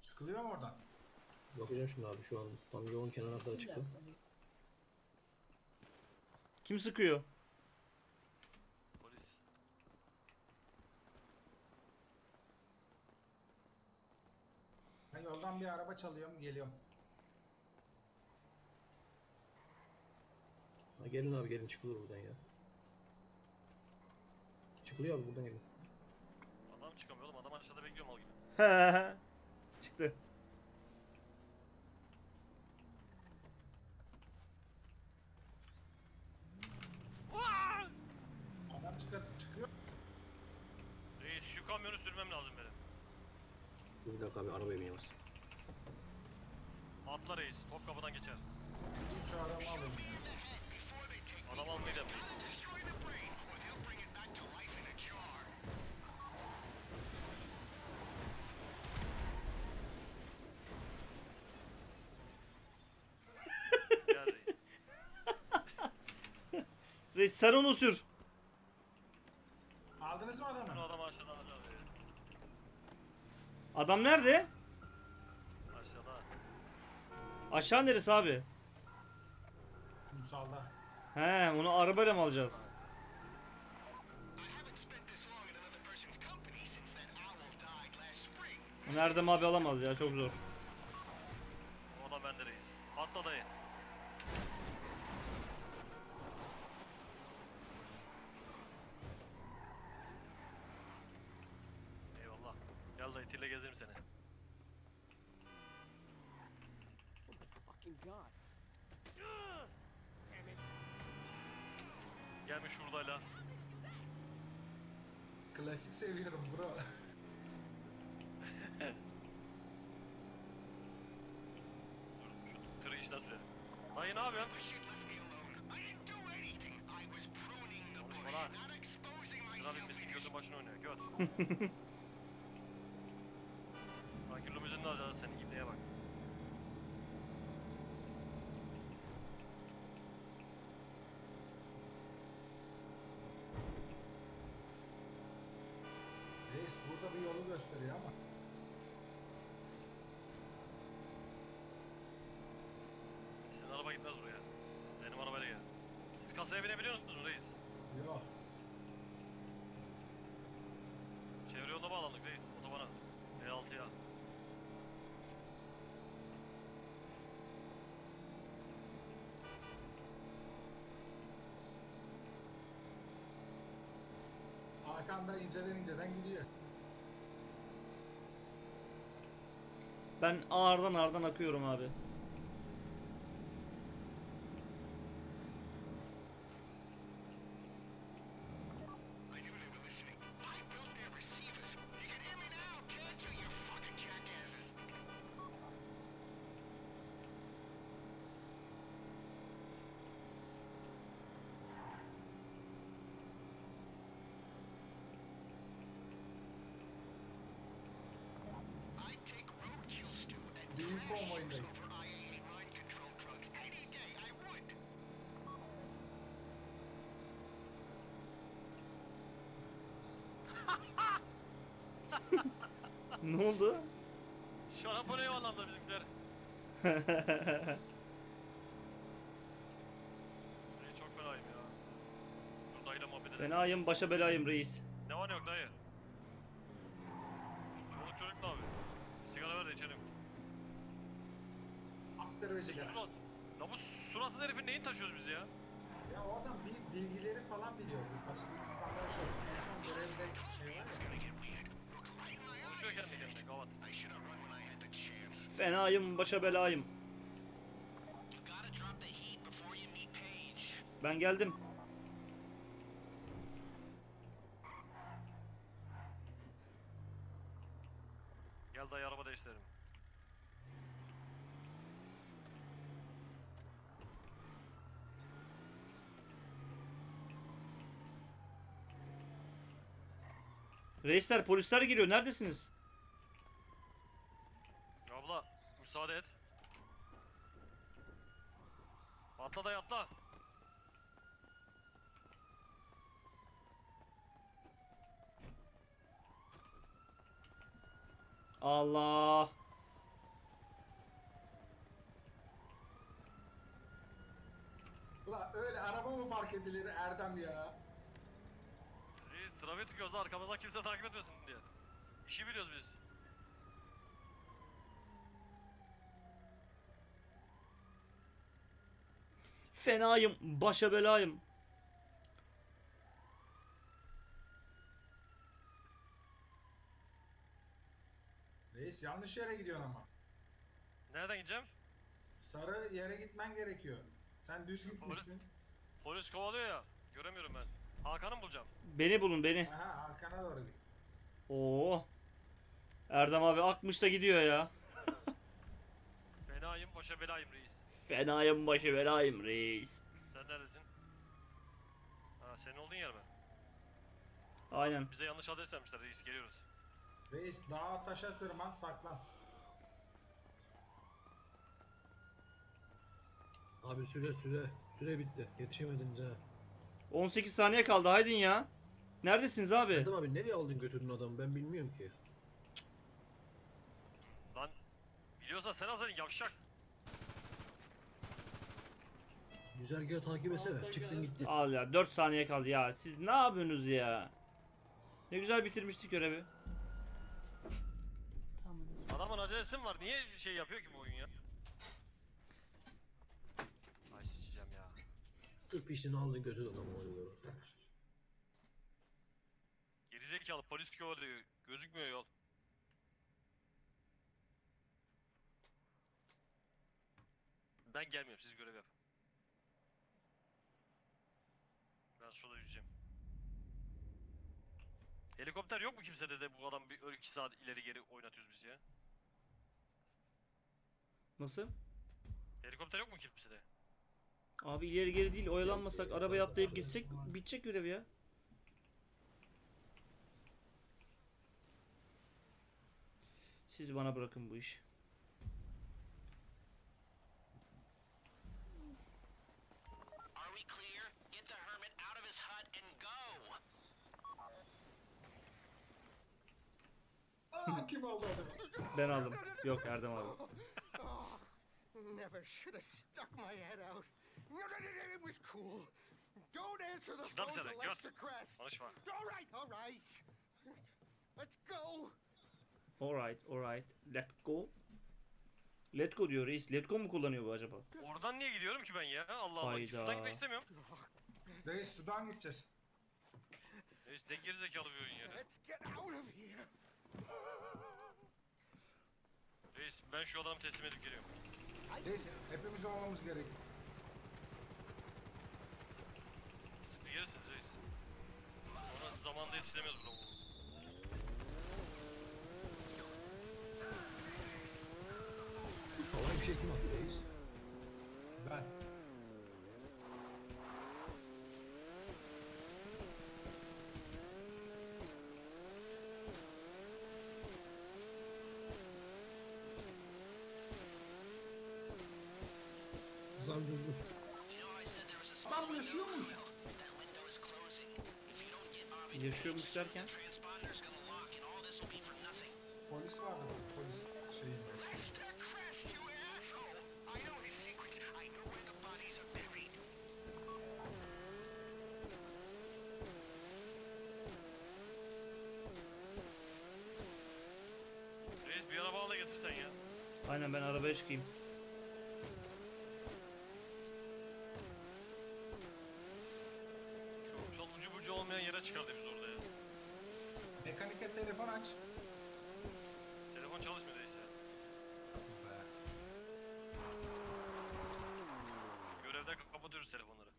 Çıkılıyor mu oradan? Bakacağım şimdi abi şu an tam yolun kenarına çıktı. Kim sıkıyor? Polis. Ben yoldan bir araba çalıyorum geliyorum. Ha, gelin abi gelin çıkılır buradan ya. Çıkılıyor abi buradan gelin. Adam çıkamıyor oğlum adam aşağıda bekliyor mal gibi. Çıktı. Adam çıkıyor, çıkıyor. Reis şu kamyonu sürmem lazım benim. Dur bir dakika abi arabaya bineyim. Atla reis top kapıdan geçer. Şu adamı alayım. Adam almayacağım reis. Destroy the brain, or they'll bring it back to life in a jar. Gel reis. Reis sen onu sür. Aldınız mı Bunu adamı? adam aşağıda reis. Adam nerede? Aşağıda. Aşağı neresi abi? Kumsalda. He onu arabayla mı alacağız? I haven't spent this long in another person's company since that owl died last spring. Onu Erdem abi alamaz ya çok zor. O adam bende reis. Atla dayı. Eyvallah. Gel dayı tille gezerim seni. Fucking god. Gelmiş hurdayla. Klasik seviyorum bro. Dur şu tırı işten sürelim. Dayı ne yapıyorsun? The shit left me alone. I didn't do anything. I was pruning the bush, Konuşma lan. to gözün başına oynuyor. Göt. Sanki limuzin de alacağız senin ibneye bak. Reis burada bir yolu gösteriyor ama. Sizin araba gitmez buraya. Benim arabayla gel. Siz kasaya binebiliyor musunuz reis? Yok. Çevre yoluna bağlandık reis. Otobana. E6'ya. Hakan da inceden inceden gidiyor. Ben ağırdan ağırdan akıyorum abi. Reis çok fenayım ya. Dur dayıyla muhabbet edelim. Fenayım başa belayım reis. Ne var ne yok dayı? Çoluk çocuk ne abi? Sigara ver de içelim. Aktör ve sigara. Ya bu suratsız herifin neyini taşıyoruz biz ya? Ya oradan bir bilgileri falan biliyor. Bu Pasifik İstanbul'a çok. En son görevde şey var ya. Konuşuyor kendi kendine gavat. Fenayım başa belayım. Ben geldim. Gel dayı araba değiştirelim. Reisler polisler giriyor. Neredesiniz? Müsaade et. Atla dayı atla. Allah. Ulan öyle araba mı fark edilir Erdem ya? Reis trafik tutuyoruz da arkamızdan kimse takip etmesin diye. İşi biliyoruz biz. Fenayım başa belayım. Reis yanlış yere gidiyorsun ama. Nereden gideceğim? Sarı yere gitmen gerekiyor. Sen düz gitmişsin. Polis kovalıyor ya. Göremiyorum ben. Hakan'ı mı bulacağım? Beni bulun beni. Aha arkana doğru git. Oo. Erdem abi akmış da gidiyor ya. Fenayım başa belayım reis. Fenayım başı belayım reis. Sen neredesin? Ha senin olduğun yer mi? Aynen. Bize yanlış adres vermişler reis geliyoruz. Reis dağa taşa tırman saklan. Abi süre süre. Süre bitti. Yetişemediniz ha. 18 saniye kaldı haydin ya. Neredesiniz abi? Erdem abi nereye aldın götürdün adamı ben bilmiyorum ki. Lan biliyorsan sen alsaydın yavşak. Güzergahı takip etsene. Çıktın gittin. Al ya 4 saniye kaldı ya. Siz ne yapıyorsunuz ya? Ne güzel bitirmiştik görevi. Adamın acelesi mi var? Niye şey yapıyor ki bu oyun ya? Ay sıçacağım ya. Sırf işini aldın götürdün adamı oraya. Gerizekalı polis kovalıyor. Gözükmüyor yol. Ben gelmiyorum siz görev yapın. Ben sola yüzeceğim. Helikopter yok mu kimsede de bu adam bir 2 saat ileri geri oynatıyoruz biz ya? Nasıl? Helikopter yok mu kimsede? Abi ileri geri değil oyalanmasak arabaya atlayıp gitsek bitecek görev ya. Siz bana bırakın bu işi. Are we clear? Get the hermit out of his hut and go. Aa kim aldı acaba? Ben aldım. Yok Erdem abi. Oh, never should have stuck my head out. No, no, no, no, it was cool. Don't answer the phone to. Lester Crest. Konuşma. All right, all right. Let's go. Alright, alright. Let go. Let go diyor reis. Let go mu kullanıyor bu acaba? Oradan niye gidiyorum ki ben ya? Allah Allah. Hayda. Şuradan gitmek istemiyorum. Reis sudan gideceğiz. Reis ne gerizekalı bir oyun ya. Let's get out of here. Reis ben şu adamı teslim edip geliyorum. Reis hepimiz olmamız gerek. Siz de gelirsiniz reis. Sonra zamanında yetiştiremiyoruz bunu. Havai bir şey kim attı reis? Ben. Göksel abi dur dur. You know I said there was a small Adam window? yaşıyormuş. That window is closing. If you don't get Avi Yaşıyormuş derken. transponder's gonna lock and all this will be for nothing. Polis vardı bak, polis şeyinde. Lester Crest, you asshole! I know his secrets. I know where the bodies are buried. Reis bir araba al da getirsen ya. Aynen ben arabaya çıkayım. Şu sonuncu burcu olmayan yere çıkardı biz orada ya. Mekanike telefon aç. Telefon çalışmıyor reis ya. Be. Görevde kapatıyoruz telefonları.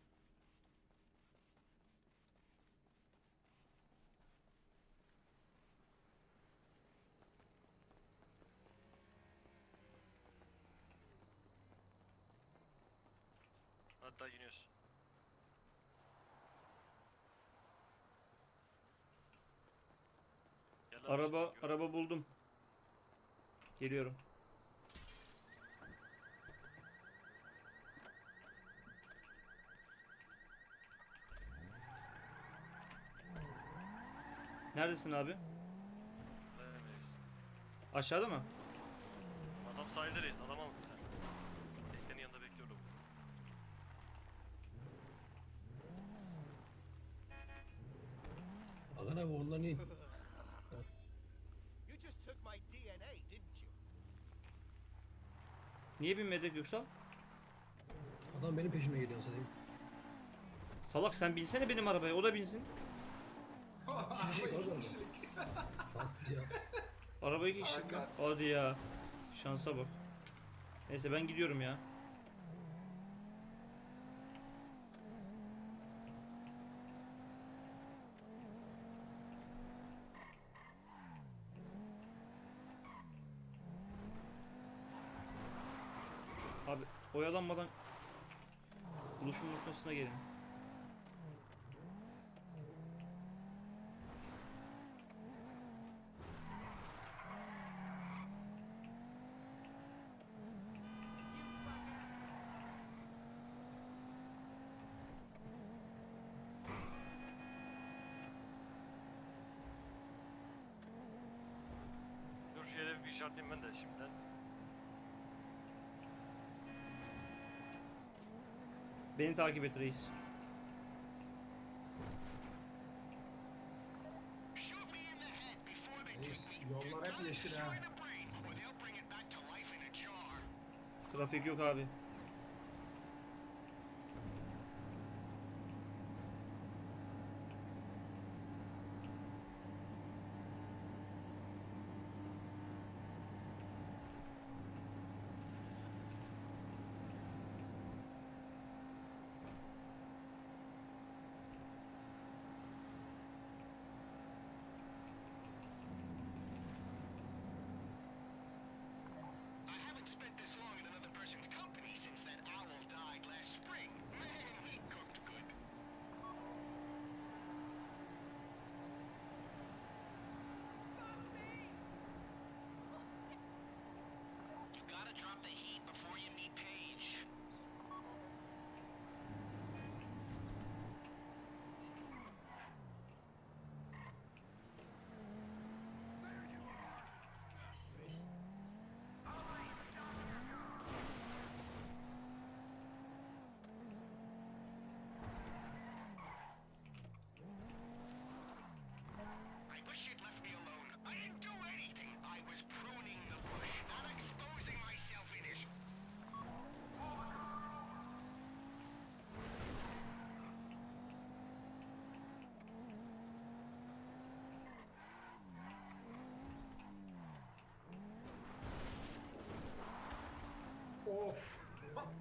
İniyoruz. Gel lan Araba aşağı, araba buldum. Geliyorum. Neredesin abi? Aşağıda mı? Adam sahilde reis. Adama mı sen? Teknenin yanında bekliyorum. Hakan abi ondan in. You just took my DNA, didn't you? Niye binmedi Göksal? Adam benim peşime geliyor sanayım. Salak sen binsene benim arabaya o da binsin. Araba kişilik iki oğlum. kişilik. Bas ya. Araba iki kişilik mi? Aynen. Hadi ya. Şansa bak. Neyse ben gidiyorum ya. Abi oyalanmadan buluşum noktasına gelin. Dur şu yere bir işaretleyeyim ben de şimdiden. Beni takip et reis. Reis, yollar hep yeşil ha. in the brain, drop the heat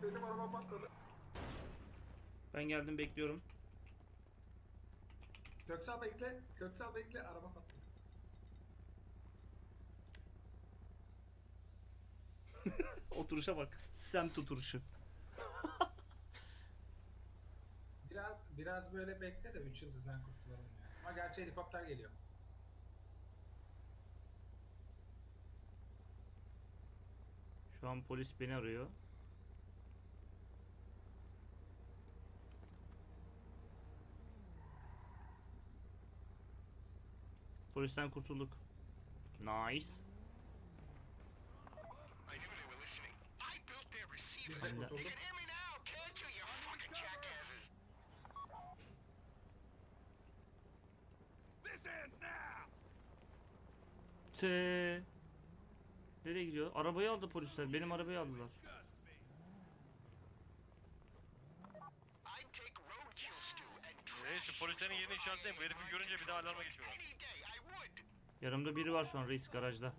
Benim araba patladı. Ben geldim bekliyorum. Köksal bekle. Köksal bekle. Araba patladı. Oturuşa bak. Semt oturuşu. Biraz biraz böyle bekle de 3 yıldızdan kurtulalım ya. Ama gerçi helikopter geliyor. Şu an polis beni arıyor. Polisten kurtulduk. Nice. Biz de kurtulduk. Te. Nereye gidiyor? Arabayı aldı polisler. Benim arabayı aldılar. Şu polislerin yerini işaretleyin. Bu herifi görünce bir daha alarma geçiyorlar. Yanımda biri var şu an reis garajda.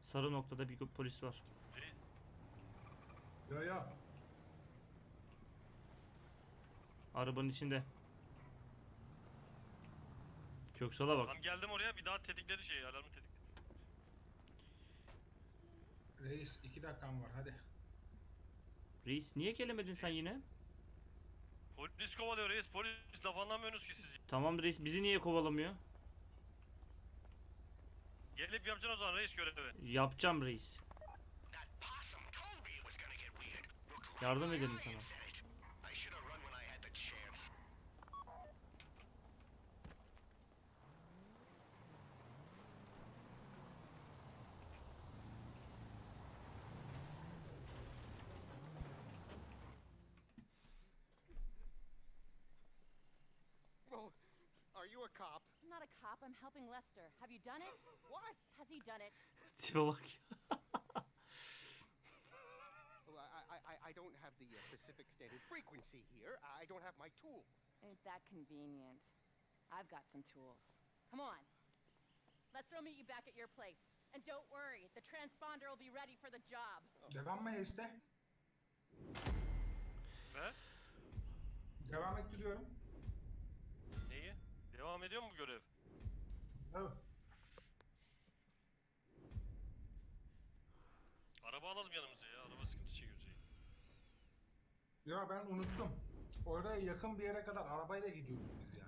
Sarı noktada bir polis var. Yo yo. Arabanın içinde. Köksal'a bak. Tam geldim oraya bir daha tetikledi şeyi. Alarmı tetikledi. Reis iki dakikam var hadi. Reis niye gelemedin sen yine? Polis kovalıyor reis. Polis laf anlamıyorsunuz ki siz. Tamam reis bizi niye kovalamıyor? Gelip yapacaksın o zaman reis görevi. Yapacağım reis. That possum told I'm not a cop. I'm helping Lester. Have you done it? What? Has he done it? Tipe bak. Well, I, I, I- I don't have the uh, Pacific Standard Frequency here. I don't have my tools. Ain't that convenient. I've got some tools. Come on. Lester will meet you back at your place. And don't worry, the transponder will be ready for the job. Devam mı Harris'te? Ve Devam ettiriyorum. neyi? Devam ediyor mu bu Araba alalım yanımıza ya. Araba sıkıntı çekiyor. Ya ben unuttum. Oraya yakın bir yere kadar arabayla gidiyorduk biz ya.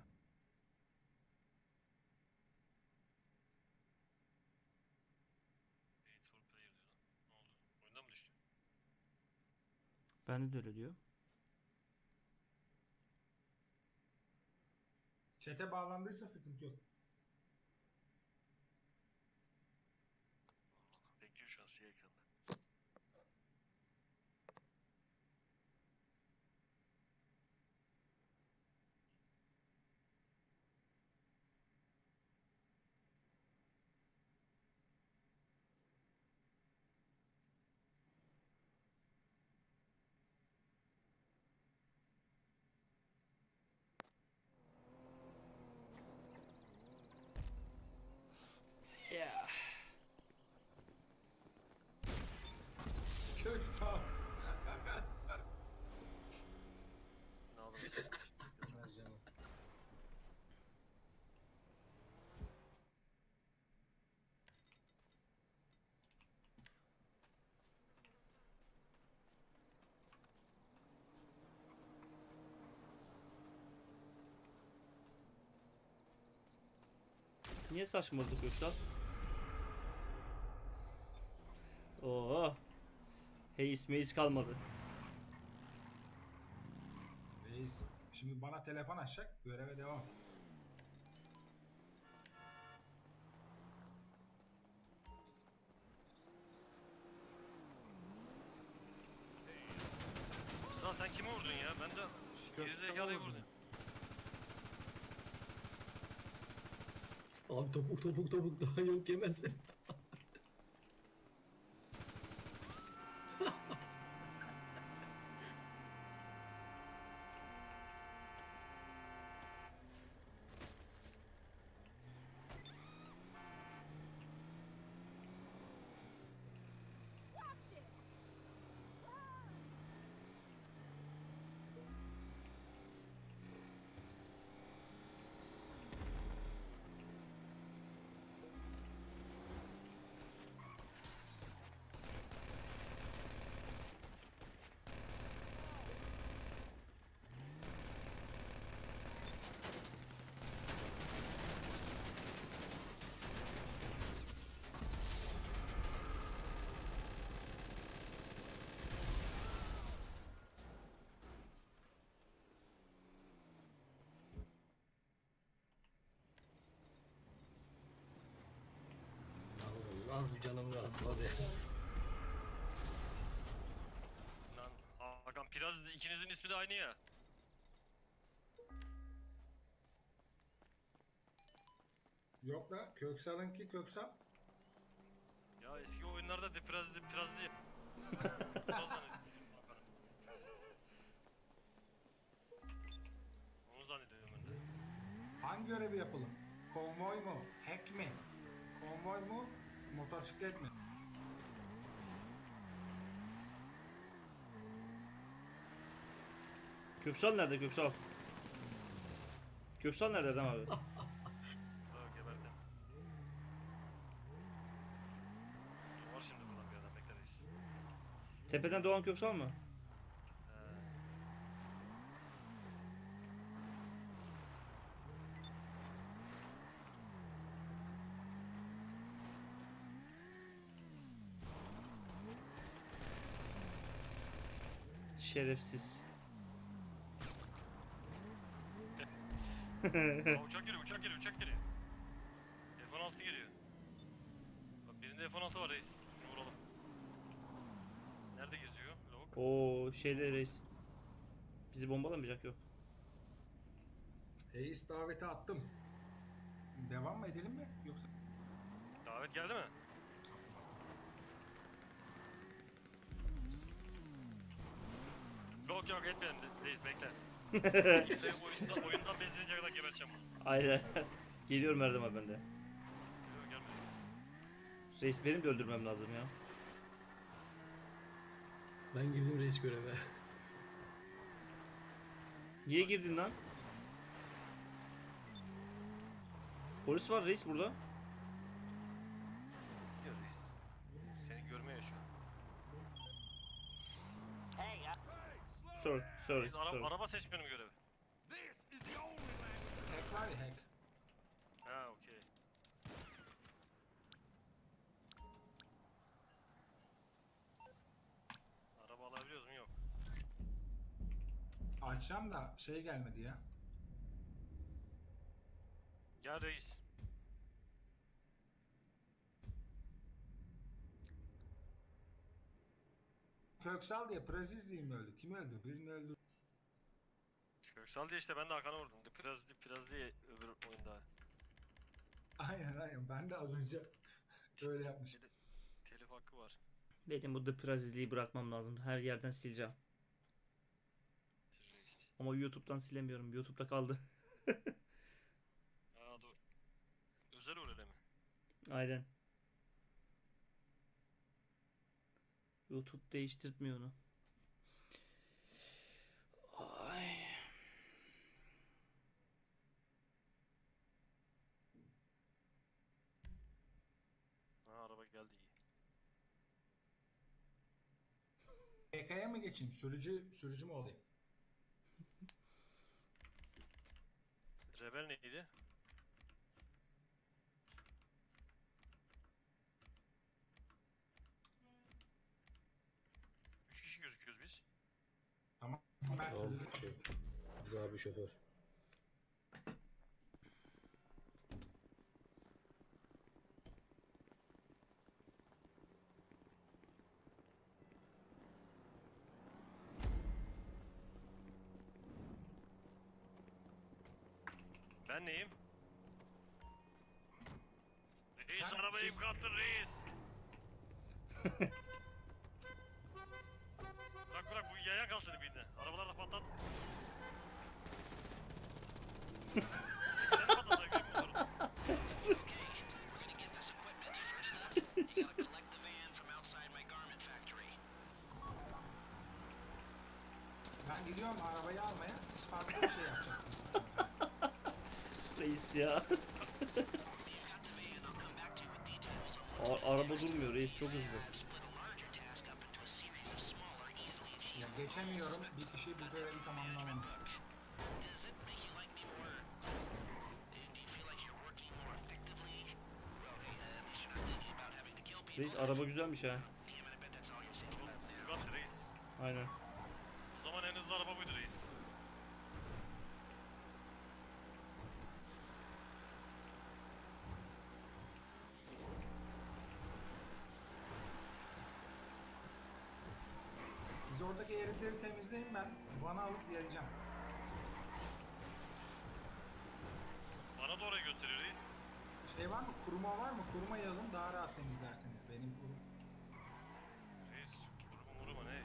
Wait for player diyor lan. Ne oldu? Oyundan mı düştü? Bende de öyle diyor. Çete bağlandıysa sıkıntı yok. Bekliyor şu an siyah ekranda. Ya. Çok sağ ol. Ağzına sıçtım. Niye saçmaladık Köksal? Oo. Heis meis kalmadı. Reis. Şimdi bana telefon açacak. Göreve devam. Rıza sen kimi vurdun ya? Ben de gerizekalıyı vurdum. Abi topuk topuk topuk daha yok yemez. Watch it! Bir canım. Hadi. Lan Hakan Piraz ikinizin ismi de aynı ya. Yok da Köksal'ınki Köksal. Ya eski oyunlarda de Piraz de Piraz diye. Onu zannediyorum ben de. Hangi görevi yapalım? Konvoy mu? Hack mi? Konvoy mu? Motosiklet mi? Köksal nerede Köksal? Köksal nerede Erdem abi? Ha, geberdim. Var şimdi buradan bir adam bekleriz. Tepeden doğan Köksal mı? Şerefsiz. Aa, uçak geliyor, uçak geliyor, uçak geliyor. F-16 geliyor. Bak birinde F-16 var reis. Şunu vuralım. Nerede geziyor? Lavuk. Oo şeyde reis. Bizi bombalamayacak yok. Reis daveti attım. Devam mı edelim mi? Yoksa Davet geldi mi? Yok yok etmeyelim de- reis bekle. Oyundan, oyundan kadar geberteceğim bunu. Aynen. Geliyorum Erdem abi ben de. Geliyor gelme reis. Reis benim de öldürmem lazım ya. Ben girdim reis göreve. Niye girdin lan? Polis var reis burada. Gidiyor reis. Seni görmüyor şu an. Sorry, sorry, Reis ara- sorry. araba seç benim görevi. hack var ya hack. Ha okey. Araba alabiliyoruz mu? Yok. Açacağım da şey gelmedi ya. Gel reis. Köksal diye Praziz diyeyim öldü. Kim öldü? Birini öldü. Köksal diye işte ben de Hakan'a vurdum. Piraz diye öbür oyunda. Aynen aynen. Ben de az önce öyle yapmışım. Telif hakkı var. Benim bu The Prazizliği bırakmam lazım. Her yerden sileceğim. Ama YouTube'dan silemiyorum. YouTube'da kaldı. Aa dur. Özel öyle mi? Aynen. YouTube değiştirtmiyor onu. Ay. Ha araba geldi iyi. PK'ya mı geçeyim? Sürücü sürücü mü olayım? Rebel neydi? Üç kişi gözüküyoruz biz. Tamam. Ben Tamam şey. Biz abi şoför. Ben neyim? Reis Sen- arabayı siz- yıkattın reis. factory. Ben gidiyorum arabayı almaya. Siz farklı bir şey yapacaksınız. Reis ya. You've got the van. I'll come back to you with details on A- araba durmuyor reis çok hızlı. Geçemiyorum. Bir kişi bu görevi tamamlamamış. Does it make you like me more? Do you feel like you're working more effectively? Well, at least you're not thinking about having to kill people. Reis araba güzelmiş ha. Damn it, I bet that's all you're thinking about now. Bugatti reis. Aynen. O zaman en hızlı araba buydu reis. Arkadaki herifleri temizleyin ben. Van'a alıp geleceğim. Bana da orayı gösteriyor reis. Şey var mı? Kuruma var mı? Kurumayı alın daha rahat temizlersiniz. Benim kurum. Reis kuruma muruma ne?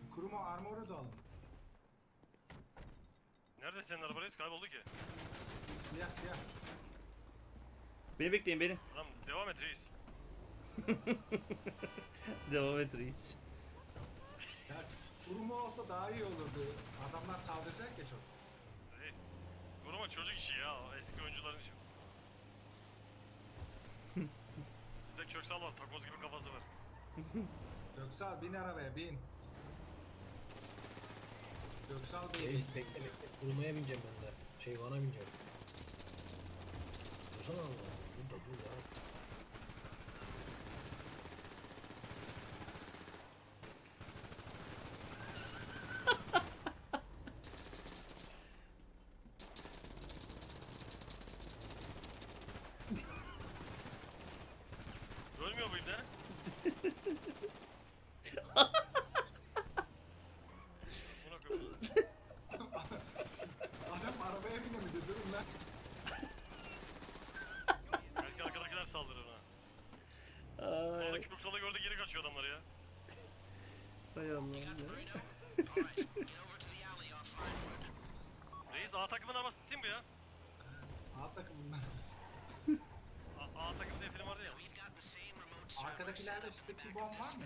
Şu kuruma armoru da alın. Nerede senin araba reis? Kayboldu ki. Siyah siyah. Beni bekleyin beni. Tamam devam et reis. Devam et reis. Ya kuruma olsa daha iyi olurdu. Adamlar saldıracak ya çok. Reis. Kuruma çocuk işi ya. o Eski oyuncuların işi. Bizde Köksal var. Takoz gibi kafası var. Göksal bin arabaya bin. Göksal Bey. Reis bekle bekle. Kurumaya bineceğim ben de. Şey Van'a bineceğim. Dursana Allah. Dur da dur ya. Ölmüyor bu ibne. Buna koyayım. Adam arabaya binemedi durun lan. Belki arkadakiler saldırır ha. Ay, Oradaki Köksal'ı gördü geri kaçıyor adamlar ya. hay Allah'ım ya. Reis A takımın arabası değil mi bu ya? A takımından. A, A takım diye film vardı ya. Arkadakilerde sticky bomb var mı?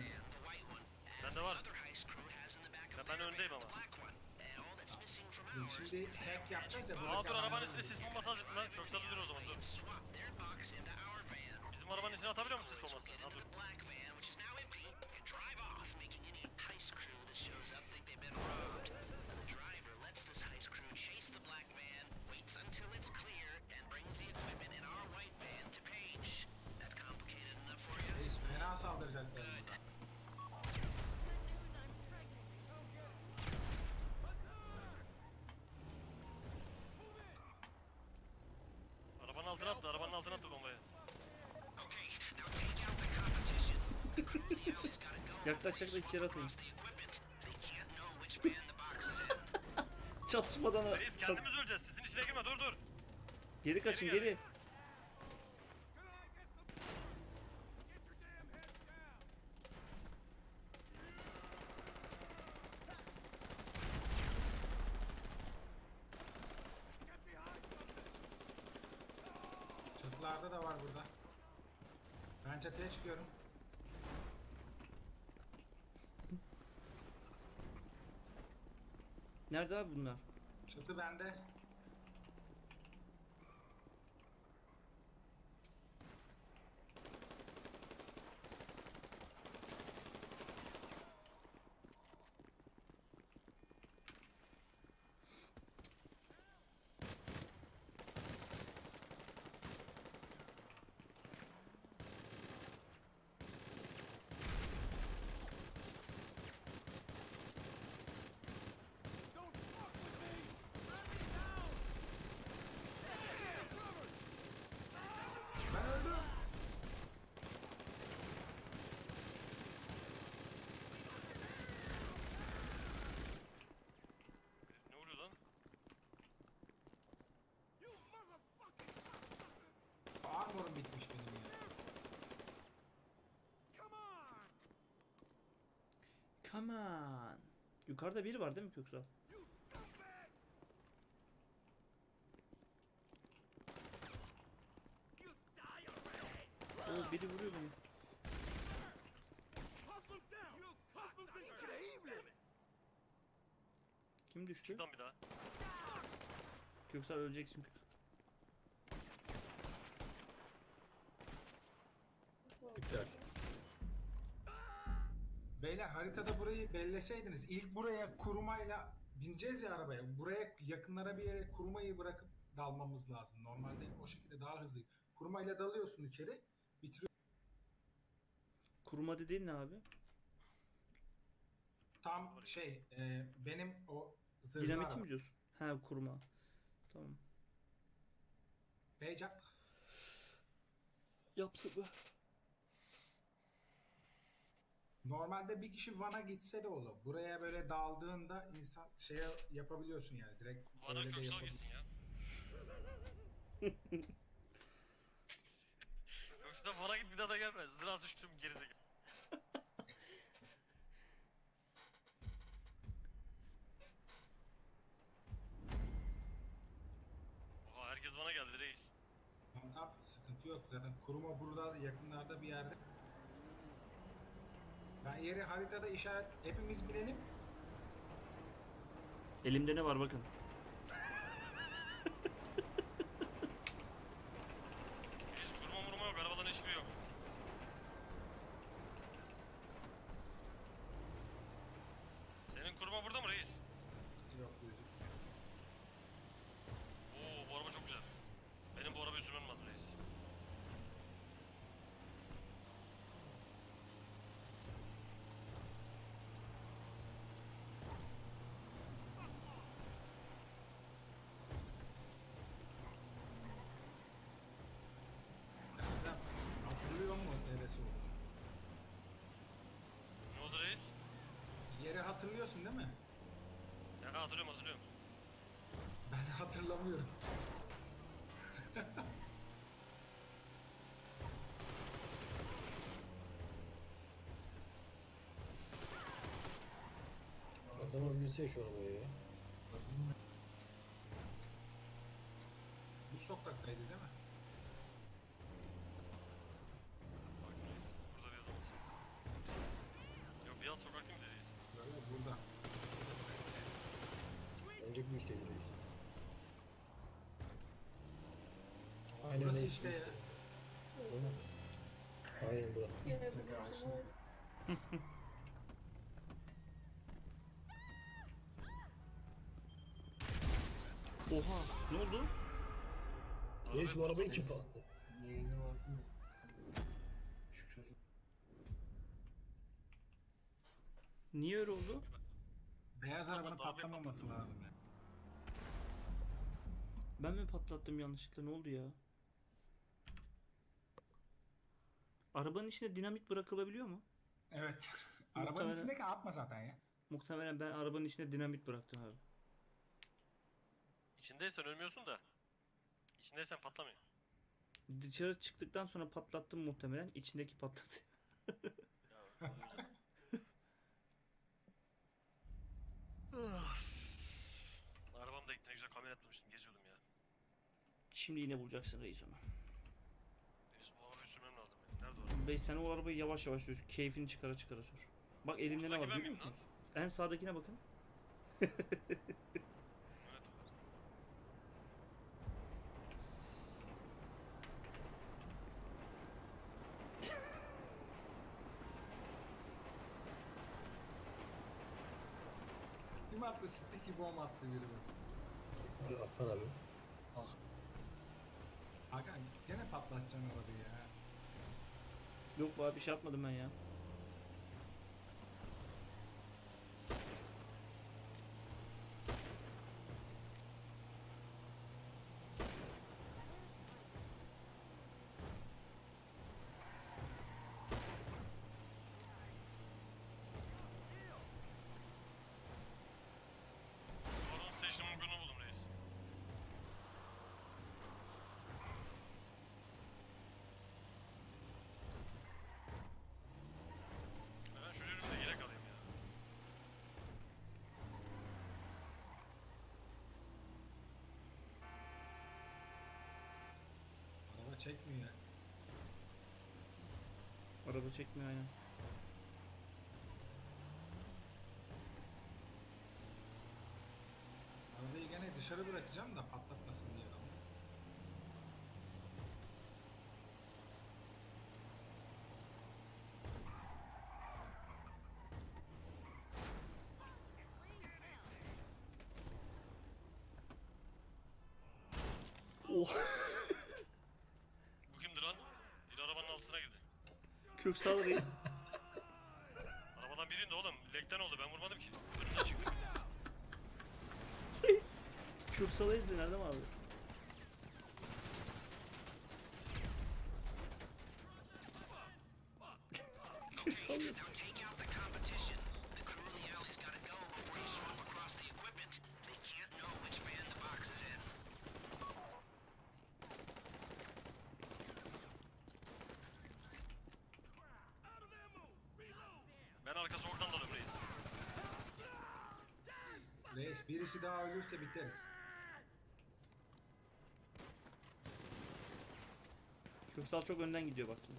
Bende var. Ya ben öndeyim ama. Dur, Şimdi hack yapacağız ya. Aa dur arabanın içine sis bombası atacak lan. Köksal bilir o zaman dur. Bizim arabanın içine atabiliyor musun sis get Ha dur. They can't know which van the box is in. Çatışmadan Reis kendimiz öleceğiz. Sizin içine girme. Dur dur. geri kaçın gel. geri. Çıkıyorum. Nerede abi bunlar? Çatı bende. Ben öldüm. Ne oluyor lan? Armorum bitmiş benim ya. Come on. Yukarıda biri var değil mi Köksal? Oo biri vuruyor beni. Kim düştü? Çık lan bir daha. Köksal öleceksin Köksal. Haritada burayı belleseydiniz ilk buraya kurumayla bineceğiz ya arabaya. Buraya yakınlara bir yere kurumayı bırakıp dalmamız lazım. Normalde o şekilde daha hızlı. Kurumayla dalıyorsun içeri. Bitiriyor. Kuruma dediğin ne abi? Tam şey e, benim o zırhlı Dinamit araba. mi diyorsun? Ha kuruma. Tamam. Up. Yaptı bu. Normalde bir kişi Van'a gitse de olur. Buraya böyle daldığında insan şeye yapabiliyorsun yani direkt de Köksal gitsin ya. Yoksa bana git bir daha da gelme. Zırası şutum gerizekalı. Oha herkes bana geldi reis. Tamam tamam sıkıntı yok zaten kuruma burada yakınlarda bir yerde. Ben yeri haritada işaret hepimiz bilelim. Elimde ne var bakın. Reis kurma murma yok. Arabadan hiçbir yok. Senin kurma burada mı reis? Yok gözükmüyor. Oo bu araba çok güzel. Benim bu arabayı sürmem lazım reis. Nereden? Hatırlıyor mu neresi olduğunu? Ne oldu reis? Yeri hatırlıyorsun değil mi? Ya hatırlıyorum hatırlıyorum. Ben hatırlamıyorum. Adama binse şu arabaya ya. Bu sokaktaydı değil mi? Bak reis. Burada bir adam olsun. Yok bir alt sokak değil mi reis? Böyle burada. Bence bu işte. Aynen Burası reis, işte ya. Aynen burası. Oha ne oldu? Reis bu Arabayı kim patlattı. patlattı? Niye öyle oldu? Beyaz arabanın patlamaması lazım yani. Ben mi patlattım yanlışlıkla ne oldu ya? Arabanın içine dinamit bırakılabiliyor mu? Evet. Arabanın Muhtemelen- içindeki atma zaten ya. Muhtemelen ben arabanın içine dinamit bıraktım abi. İçindeysen ölmüyorsun da. İçindeysen patlamıyor. Dışarı çıktıktan sonra patlattım muhtemelen. içindeki patladı. Ya oluyor zaten. Arabam da gitti ne güzel kamyon atlamıştım geziyordum ya. Şimdi yine bulacaksın reis onu. Reis bu arabayı sürmem lazım benim. Nerede o araba? Bey sen o arabayı yavaş yavaş sür. Keyfini çıkara çıkara sür. Bak elimde ne var ben görüyor miyim lan? En sağdakine bakın. Evet. Kim attı? Sticky bomb attı biri bu. Hadi Akkan abi. Hakan gene patlatacaksın arabayı ya. Yok abi bir şey yapmadım ben ya. Sorun station'ın bugünü buldum reis. Ben şu yürümü de yine kalayım ya. Araba çekmiyor. Araba çekmiyor aynen. Arabayı gene dışarı bırakacağım da patlatmasın diye adamı. Oh. Bu kimdi lan? Bir arabanın altına girdi. Köksal reis. Arabadan birinde oğlum. Lekten oldu ben vurmadım ki. Önümden çıktı. reis. Köksal'ı izle Erdem abi. Köksal yok. Now take out the Reis birisi daha ölürse biteriz. Köksal çok önden gidiyor bak yine.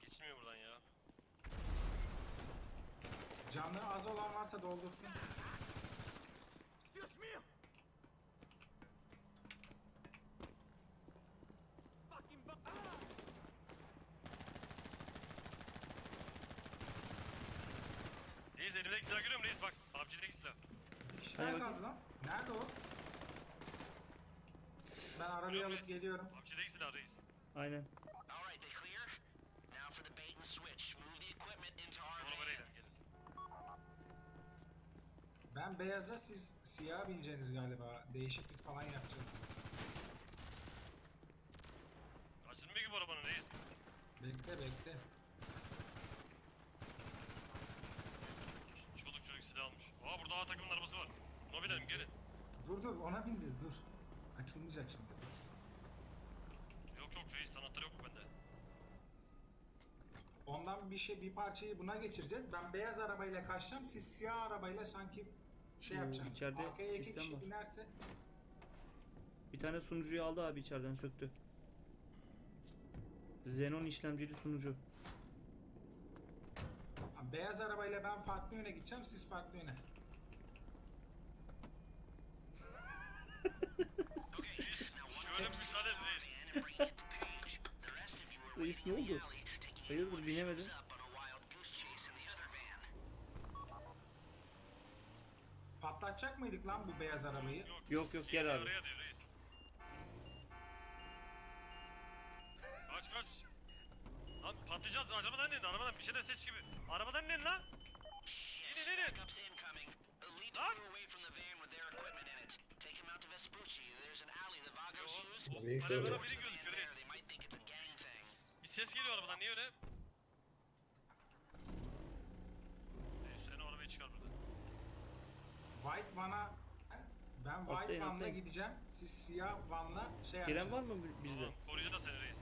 Geçilmiyor buradan ya. Canlı az olan varsa doldursun. Reis elimdeki silah görüyor musun reis bak. PUBG'deki silah. Daha bakayım. kaldı lan. Nerede o? Ben arabayı Görüyor alıp musun reis? geliyorum. PUBG'deki silah reis. Aynen. Ben beyaza siz siyah bineceğiniz galiba. Değişiklik falan yapacağız. Açılmıyor ki bu arabanın reis. Bekle bekle. Çoluk çocuk silah almış. Aa burada A takımın arabası var. Buna binelim gelin. Dur dur ona bineceğiz dur. Açılmayacak şimdi. Yok yok reis anahtarı yok bende. Ondan bir şey bir parçayı buna geçireceğiz. Ben beyaz arabayla kaçacağım. Siz siyah arabayla sanki şey Oo, yapacaksınız. içeride Arkaya iki sistem kişi var. binerse Bir tane sunucuyu aldı abi içeriden söktü. Xenon işlemcili sunucu. beyaz arabayla ben farklı yöne gideceğim. Siz farklı yöne. Şöyle müsaade reis. and bring it to page. The rest of you are Reis ne waiting in oldu? the alley, taking Hayırdır what binemedin? shows up on a wild goose chase in the other van. Patlatacak mıydık lan bu beyaz arabayı? Yok yok gel abi. Oraya diyor reis. Kaç kaç. Lan patlayacağız arabadan inin arabadan bir şey de seç gibi. Arabadan inin lan. Shit, İnin, inin. Lan. Yo, use. o Nereye arabada gidiyor? biri gözüküyor reis. Bir ses geliyor arabadan niye öyle? Reis sen o arabayı çıkar buradan. White van'a ben white Atlayın, van'la atlayın. gideceğim. Siz siyah van'la şey Gelen var mı bi- bizde? Koruyacağız seni reis.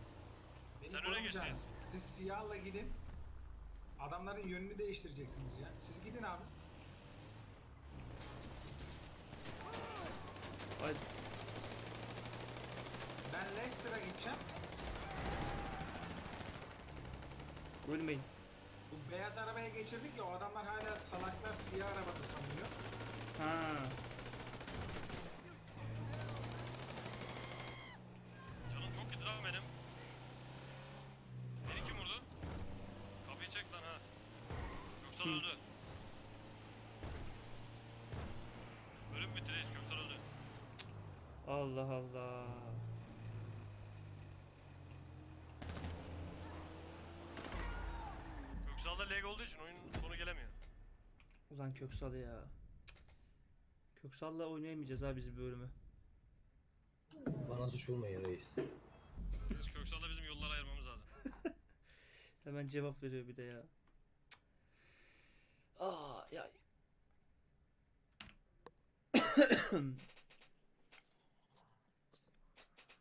Beni Sen öne korumayacaksınız. Siz siyahla gidin. Adamların yönünü değiştireceksiniz ya. Siz gidin abi. Haydi. Ben Leicester'a gideceğim. Ölmeyin. Bu beyaz arabaya geçirdik ya o adamlar hala salaklar siyah arabada sanıyor. Ha. Canım çok gitti lan benim. Beni kim vurdu? Kapıyı çek lan ha. Köksal öldü. Bölüm bitti reis Köksal öldü. Allah Allah. Köksal'da lag olduğu için oyunun sonu gelemiyor. Ulan Köksal ya. Köksal'la oynayamayacağız abi biz bu bölümü. Bana suç bulmayın reis. Biz Köksal'da bizim yolları ayırmamız lazım. Hemen cevap veriyor bir de ya. Aa ya.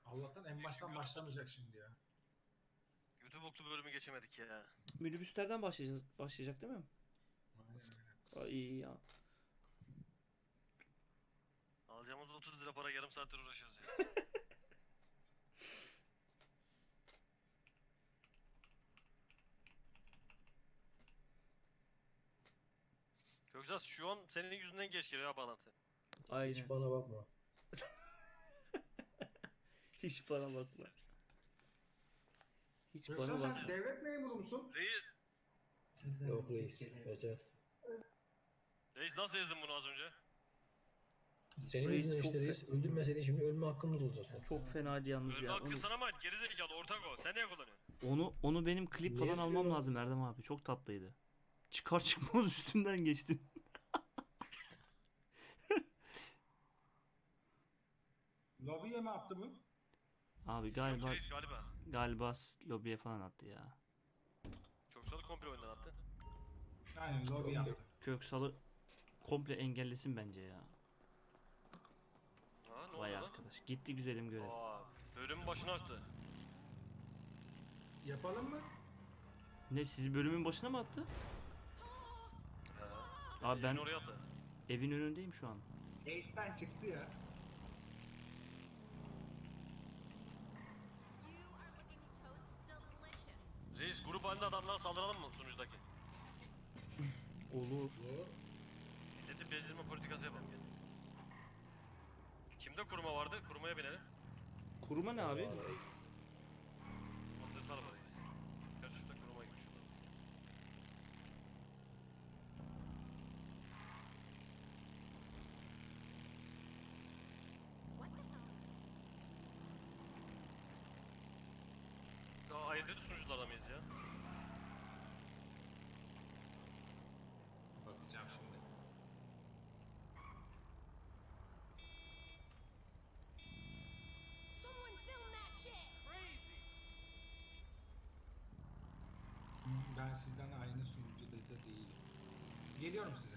Allah'tan en baştan başlamayacak şimdi ya. Kötü boklu bölümü geçemedik ya. Minibüslerden başlayacağız, başlayacak değil mi? Aa, iyi iyi ya. Alacağımız 30 lira para yarım saattir uğraşıyoruz ya. Köksal şu an senin yüzünden geç geliyor ya bağlantı. Aynen. Hiç bana bakma. Hiç bana bakma. Hiç bana Yoksa sen bakma. devlet memuru musun? Reis, Yok reis. Becer. reis nasıl ezdin bunu az önce? Senin Reis yüzünden çok işte reis. Öldürmeseydin şimdi ölme hakkımız olacak. Çok fenaydı yalnız Ölme ya. hakkı Onu, sana mı ait? Gerizekalı ortak o. Sen niye kullanıyorsun? onu, onu benim klip Niye falan almam diyorum? lazım Erdem abi. Çok tatlıydı. Çıkar çıkmaz üstünden geçtin. Lobiye mi attı bu? Abi galiba Reis galiba. galiba lobiye falan attı ya. Çok salı komple oyundan attı. Aynen lobi yaptı. Köksal'ı komple engellesin bence ya. Ne Vay oldu lan? arkadaş. Gitti güzelim görev. Aa, bölüm başına attı. Yapalım mı? Ne sizi bölümün başına mı attı? Abi ben oraya attı. evin önündeyim şu an. Ace'den çıktı ya. You are looking totes delicious. Reis grup halinde adamlara saldıralım mı sunucudaki? Olur. Milleti bezdirme politikası yapalım. Kimde kuruma vardı? Kurumaya binelim. Kuruma ne abi? Hazırlar var reis. Gerçekten kuruma gitmiş oluruz. What the hell? Daha ayrıca sunucularda mıyız ya? Bakacağım şimdi. Someone film that shit! Ben sizden aynı sunucuda da değilim. Geliyorum size.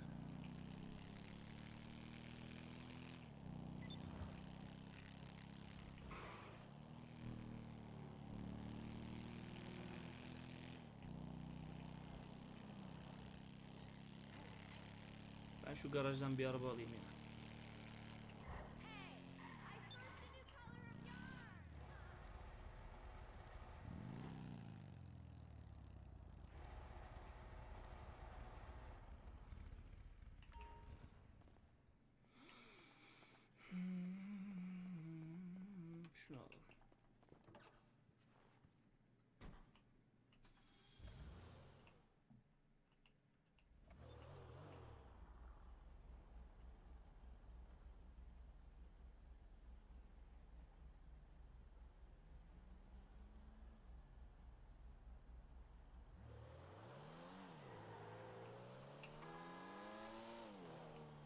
Ben şu garajdan bir araba alayım ya. Şunu alalım.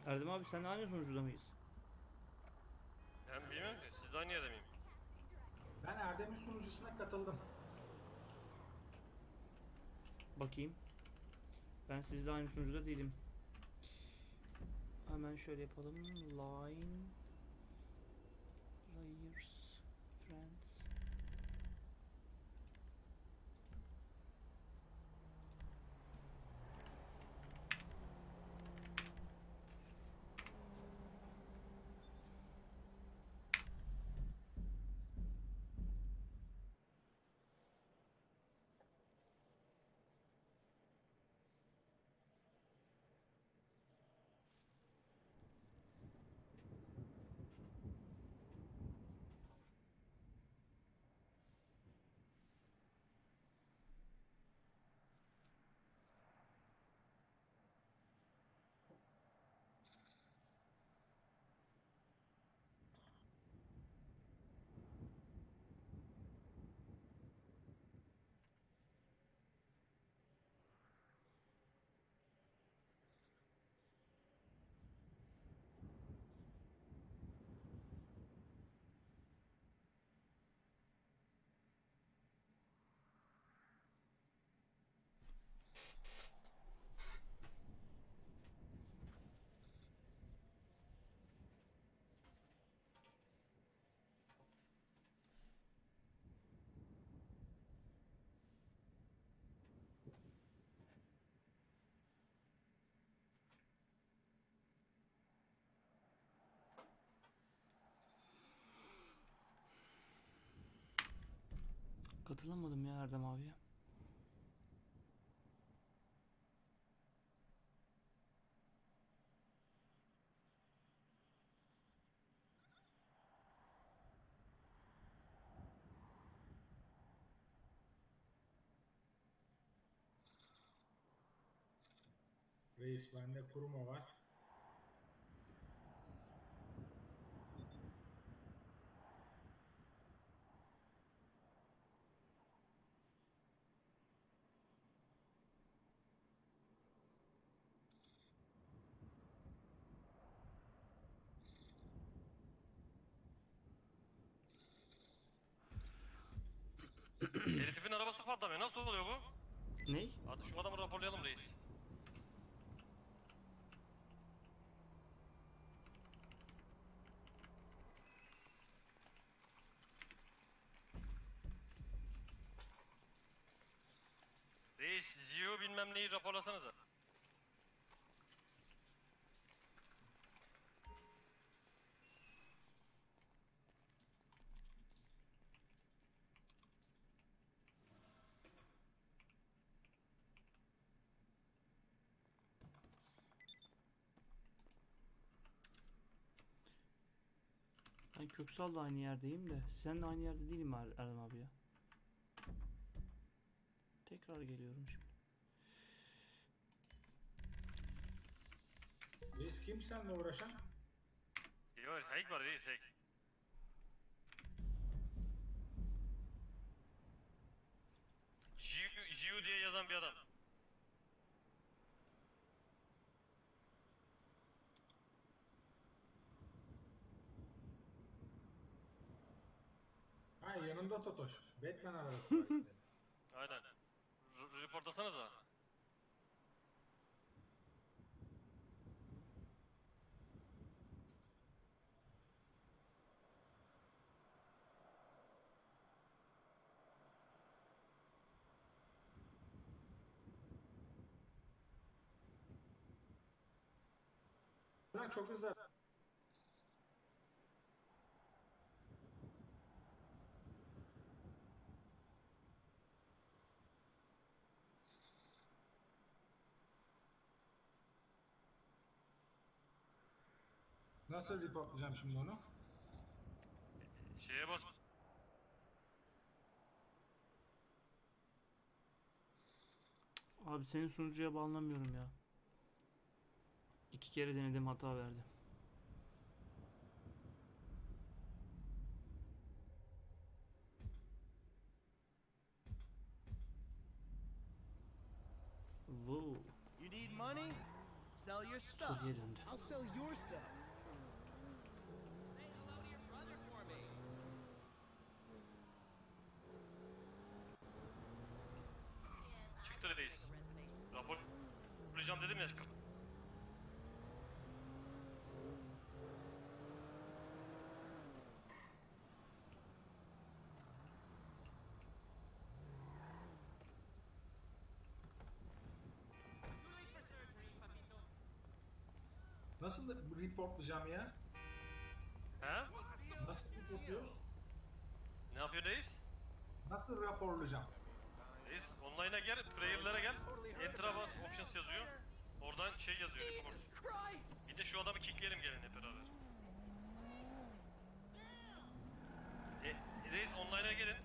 Erdem abi sen aynı sonucuda mıyız? Ben bilmiyorum ki. Siz de aynı yerde miyim? Ben Erdem'in sunucusuna katıldım. Bakayım. Ben sizle aynı sunucuda değilim. Hemen şöyle yapalım. Line Players Friends Katılamadım ya Erdem abiye. Reis bende kuruma var. Herifin arabası patlamıyor. Nasıl oluyor bu? Ney? Hadi şu adamı raporlayalım reis. Reis, Zio bilmem neyi raporlasanıza. Ben Köksal'la aynı yerdeyim de. Seninle aynı yerde değilim Er- Erdem abi ya. Tekrar geliyorum şimdi. Reis kim seninle uğraşan? Yok, hack var reis, hack. Jiu, Jiu diye yazan bir adam. Ha yanında Totoş. Batman arabası. Aynen. R- reportlasanıza. Ulan çok hızlı. Nasıl reportlayacağım şimdi onu? Şeye bas. Abi senin sunucuya bağlanamıyorum ya. İki kere denedim hata verdi. Wow. You need money? Sell your stuff. I'll sell your stuff. Çıktı reis. Raporlayacağım dedim ya. Nasıl reportlayacağım ya? He? Nasıl reportluyoruz? Ne yapıyor reis? Nasıl raporlayacağım? Reis online'a gel, prayer'lara gel. Enter'a bas, options yazıyor. Oradan şey yazıyor, report. Bir de şu adamı kickleyelim gelin hep beraber. E, reis online'a gelin.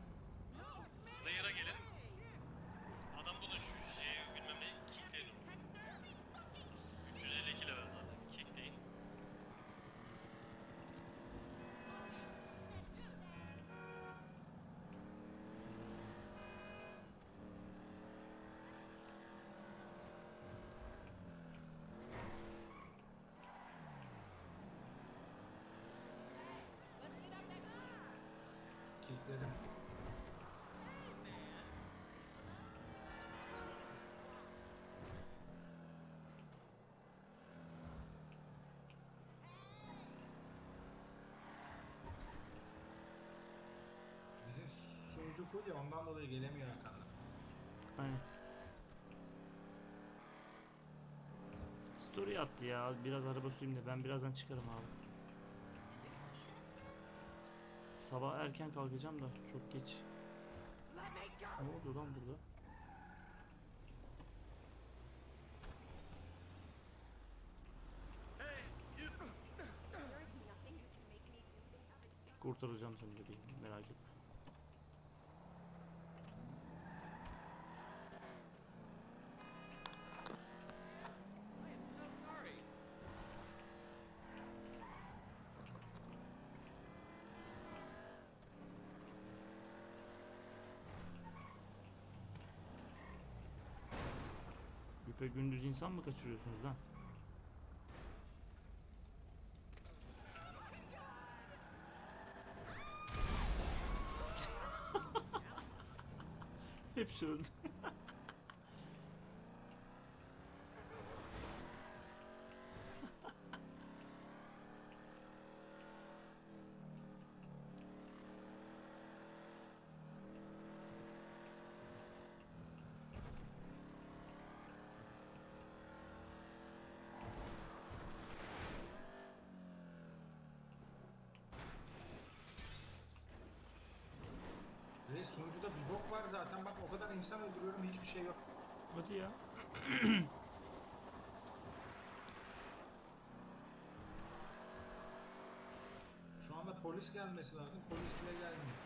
Kilitledim. Bizim sunucu full ya ondan dolayı gelemiyor Hakan'la. Aynen. Story attı ya. Biraz araba süreyim de ben birazdan çıkarım abi. Sabah erken kalkacağım da çok geç. Ne oldu lan burada? Kurtaracağım seni bebeğim merak etme. Güpe gündüz insan mı kaçırıyorsunuz lan? hepsi öldü. Ve sunucuda bir bok var zaten. Bak o kadar insan öldürüyorum hiçbir şey yok. Hadi ya. Şu anda polis gelmesi lazım. Polis bile gelmiyor.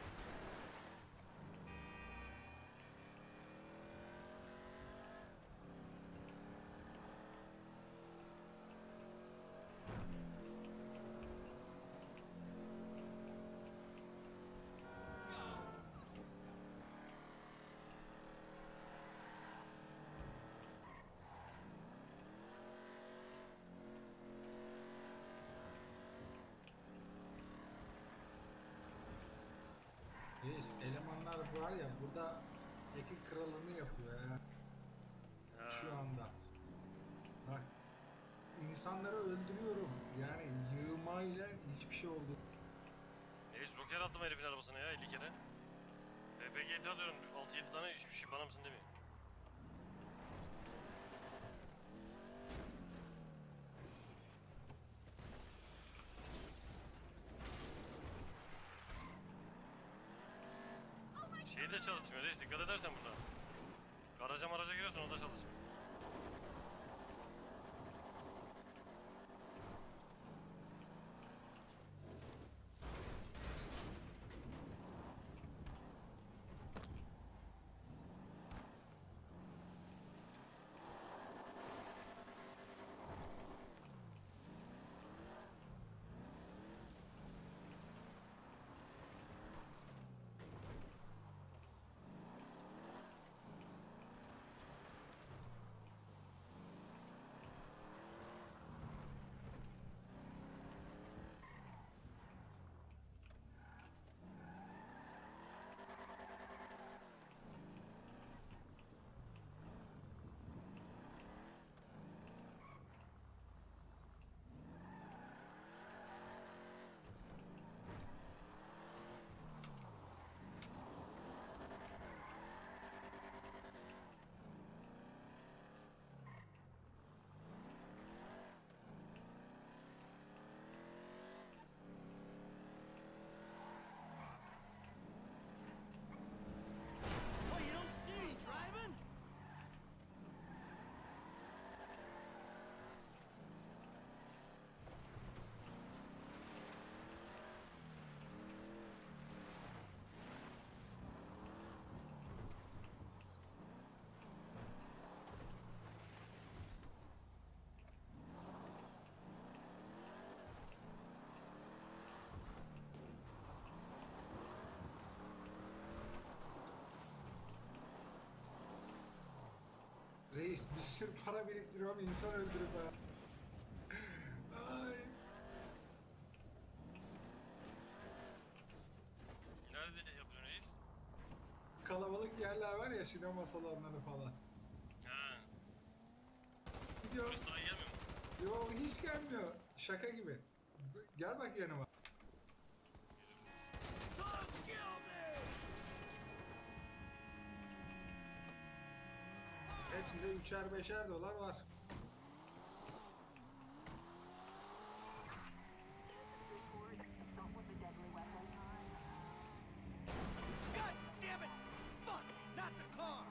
Elemanlar var ya burada ekin kralını yapıyor ya şu anda. Bak insanları öldürüyorum. Yani yığmayla hiçbir şey oldu. Reis roker attım herifin arabasına ya 50 kere. BPGT alıyorum 6-7 tane hiçbir şey bana mısın demiyor. Şey de çalışmıyor reis dikkat edersen burada. Garaja maraja giriyorsun o da çalışmıyor. What, you don't see me driving? Reis bir sürü para biriktiriyorum insan öldürüp ha. Ay. Nerede yapıyorsun reis? Kalabalık yerler var ya sinema salonları falan. Ha, Gidiyorum. polis daha gelmiyor mu? Yo hiç gelmiyor. Şaka gibi. Gel bak yanıma. Hepsinde üçer beşer dolar var. God damn it! Fuck! Not the car!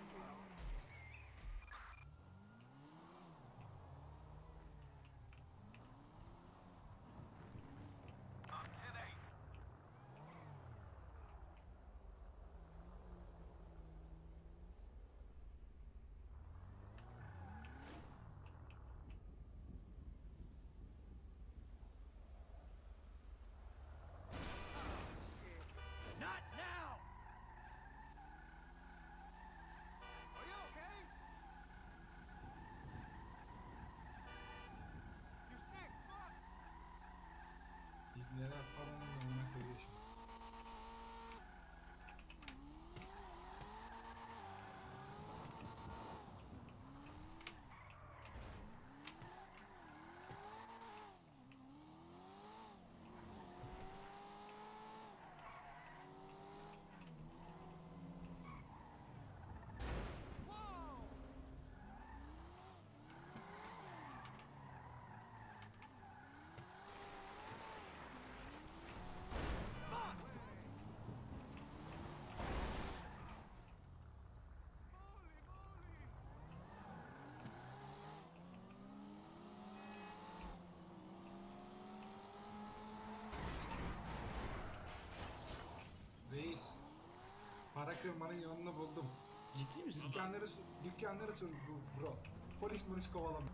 Kırmanın yolunu buldum. Ciddi misin? Dükkanları, dükkanları sür bu- bro. Polis polis kovalama.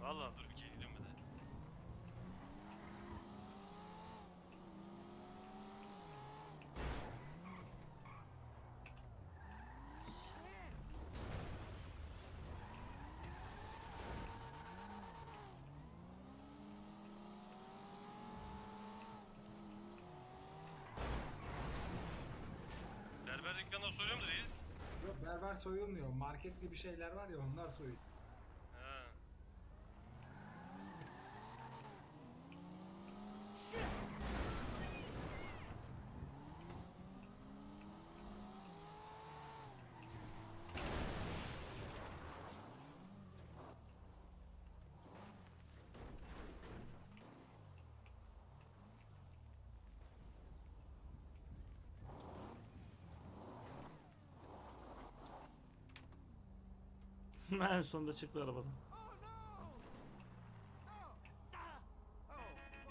Valla dur bir kere gidiyorum ben de. Berber dükkanları soruyor mu reis? Yok berber soyulmuyor. Market gibi şeyler var ya onlar soyuluyor. Ha. En sonunda çıktı arabadan.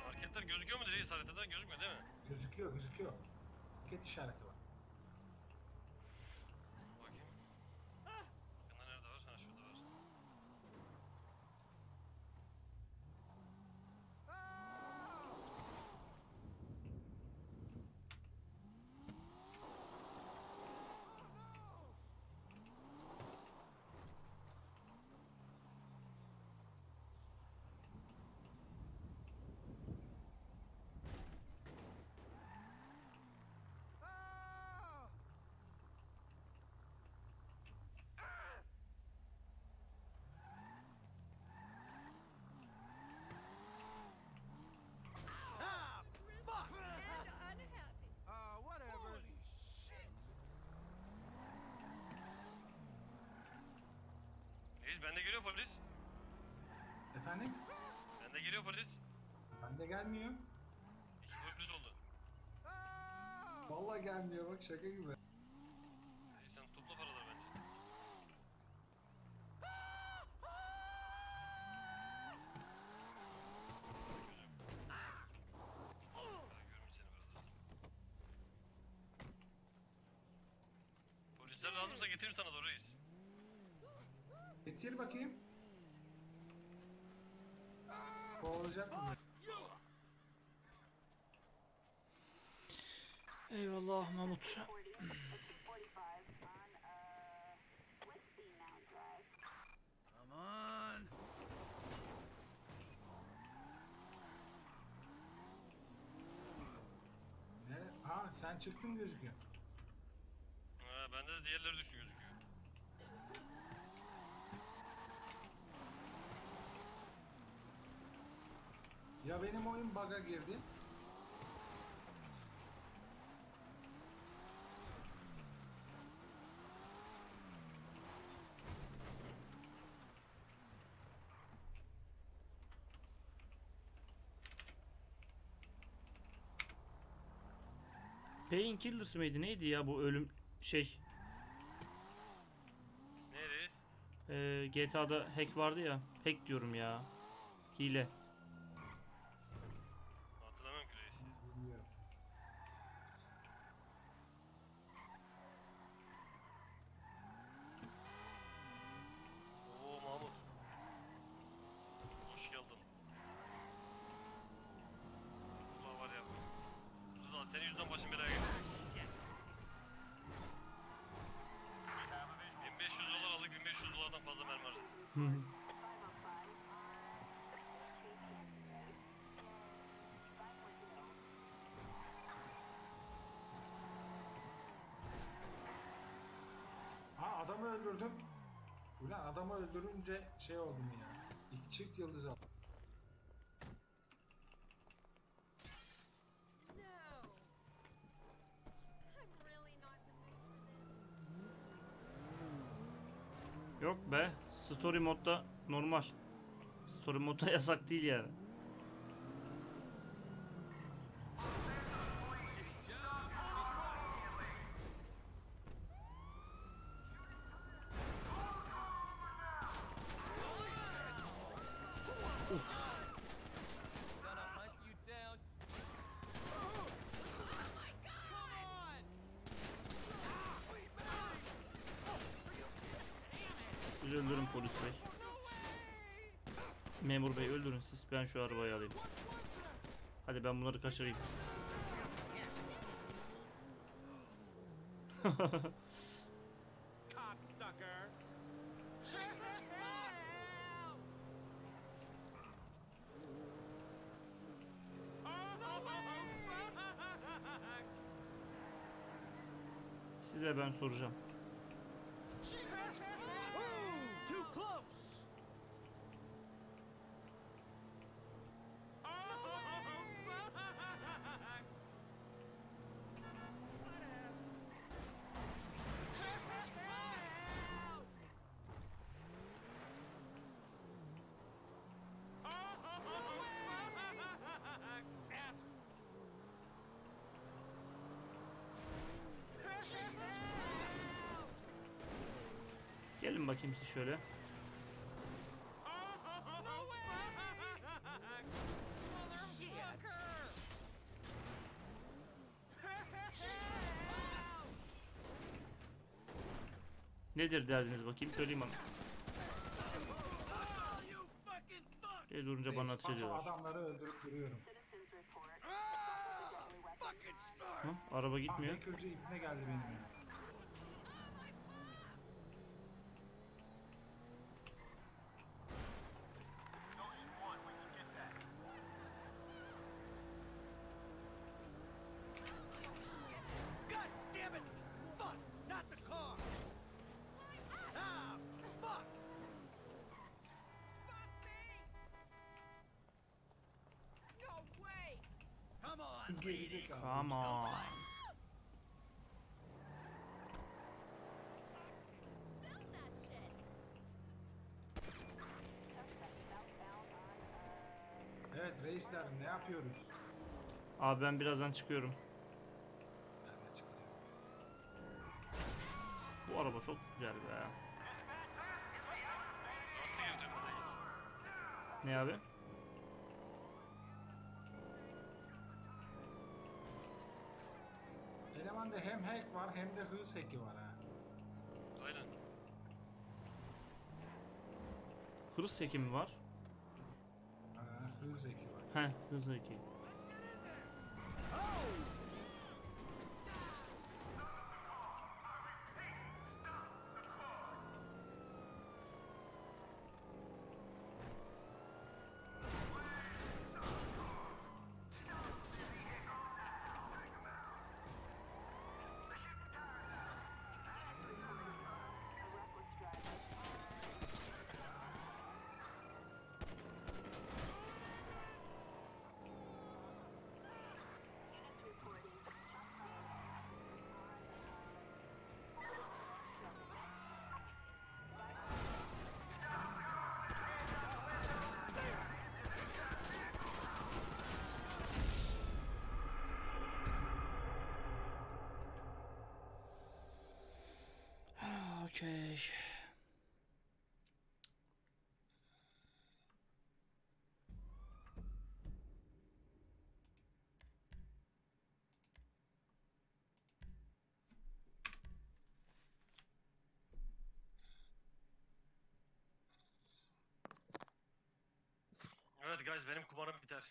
Marketler gözüküyor mu reis haritada? Gözükmüyor değil mi? Gözüküyor gözüküyor. Market işareti var. Bakayım. Yakında nerede var? Ha şurada var. Ah, fuck! Uh, whatever. Reis bende geliyor polis. Efendim? Bende geliyor polis. Bende gelmiyor. İki polis oldu. Vallahi gelmiyor bak şaka gibi. Reis sen topla paraları bence. Görmüş seni biraz. Polisler lazımsa getireyim sana doğru reis. Getir bakayım. Kovalayacak mı? Eyvallah Mahmut. On. Ne? Ha sen çıktın gözüküyor. Ha, bende de diğerleri düştü gözüküyor. Ya benim oyun bug'a girdi. Painkillers mıydı neydi ya bu ölüm şey Ne reis? Ee, GTA'da hack vardı ya. Hack diyorum ya. Hile. Hatırlamıyorum ki reis. Bilmiyorum. Oo Mahmut. Hoş geldin. Allah var ya. Rıza senin yüzünden başım belaya girdi. 1500 dolar aldık 1500 dolardan fazla mermi harcadık. Ha adamı öldürdüm. Ulan adamı öldürünce şey oldum ya. İlk çift yıldız aldım. Yok be. Story modda normal. Story modda yasak değil yani. Gonna hunt you down. Come on! Siz öldürün polis bey. Memur bey öldürün siz. Ben şu arabayı alayım. Hadi ben bunları kaçırayım. Size ben soracağım. Too close. Ass Gelin bakayım siz şöyle. Nedir derdiniz bakayım söyleyeyim bana. Şey durunca bana ateş ediyorlar. adamları öldürüp duruyorum. Ah. Hı? Araba Ah gitmiyor. hackerci ipne geldi benim Come on. Film that shit. Evet reisler ne yapıyoruz? Abi ben birazdan çıkıyorum. Ben de çıkacağım. Bu araba çok güzel be. Nasıl girdin reis? Ne abi? Elemanda hem hack var hem de hız hack'i var ha. Aynen. Hırs hekimi var. ha hız hack'i var. Heh hız hekimi. Okey. Evet guys benim kumarım biter.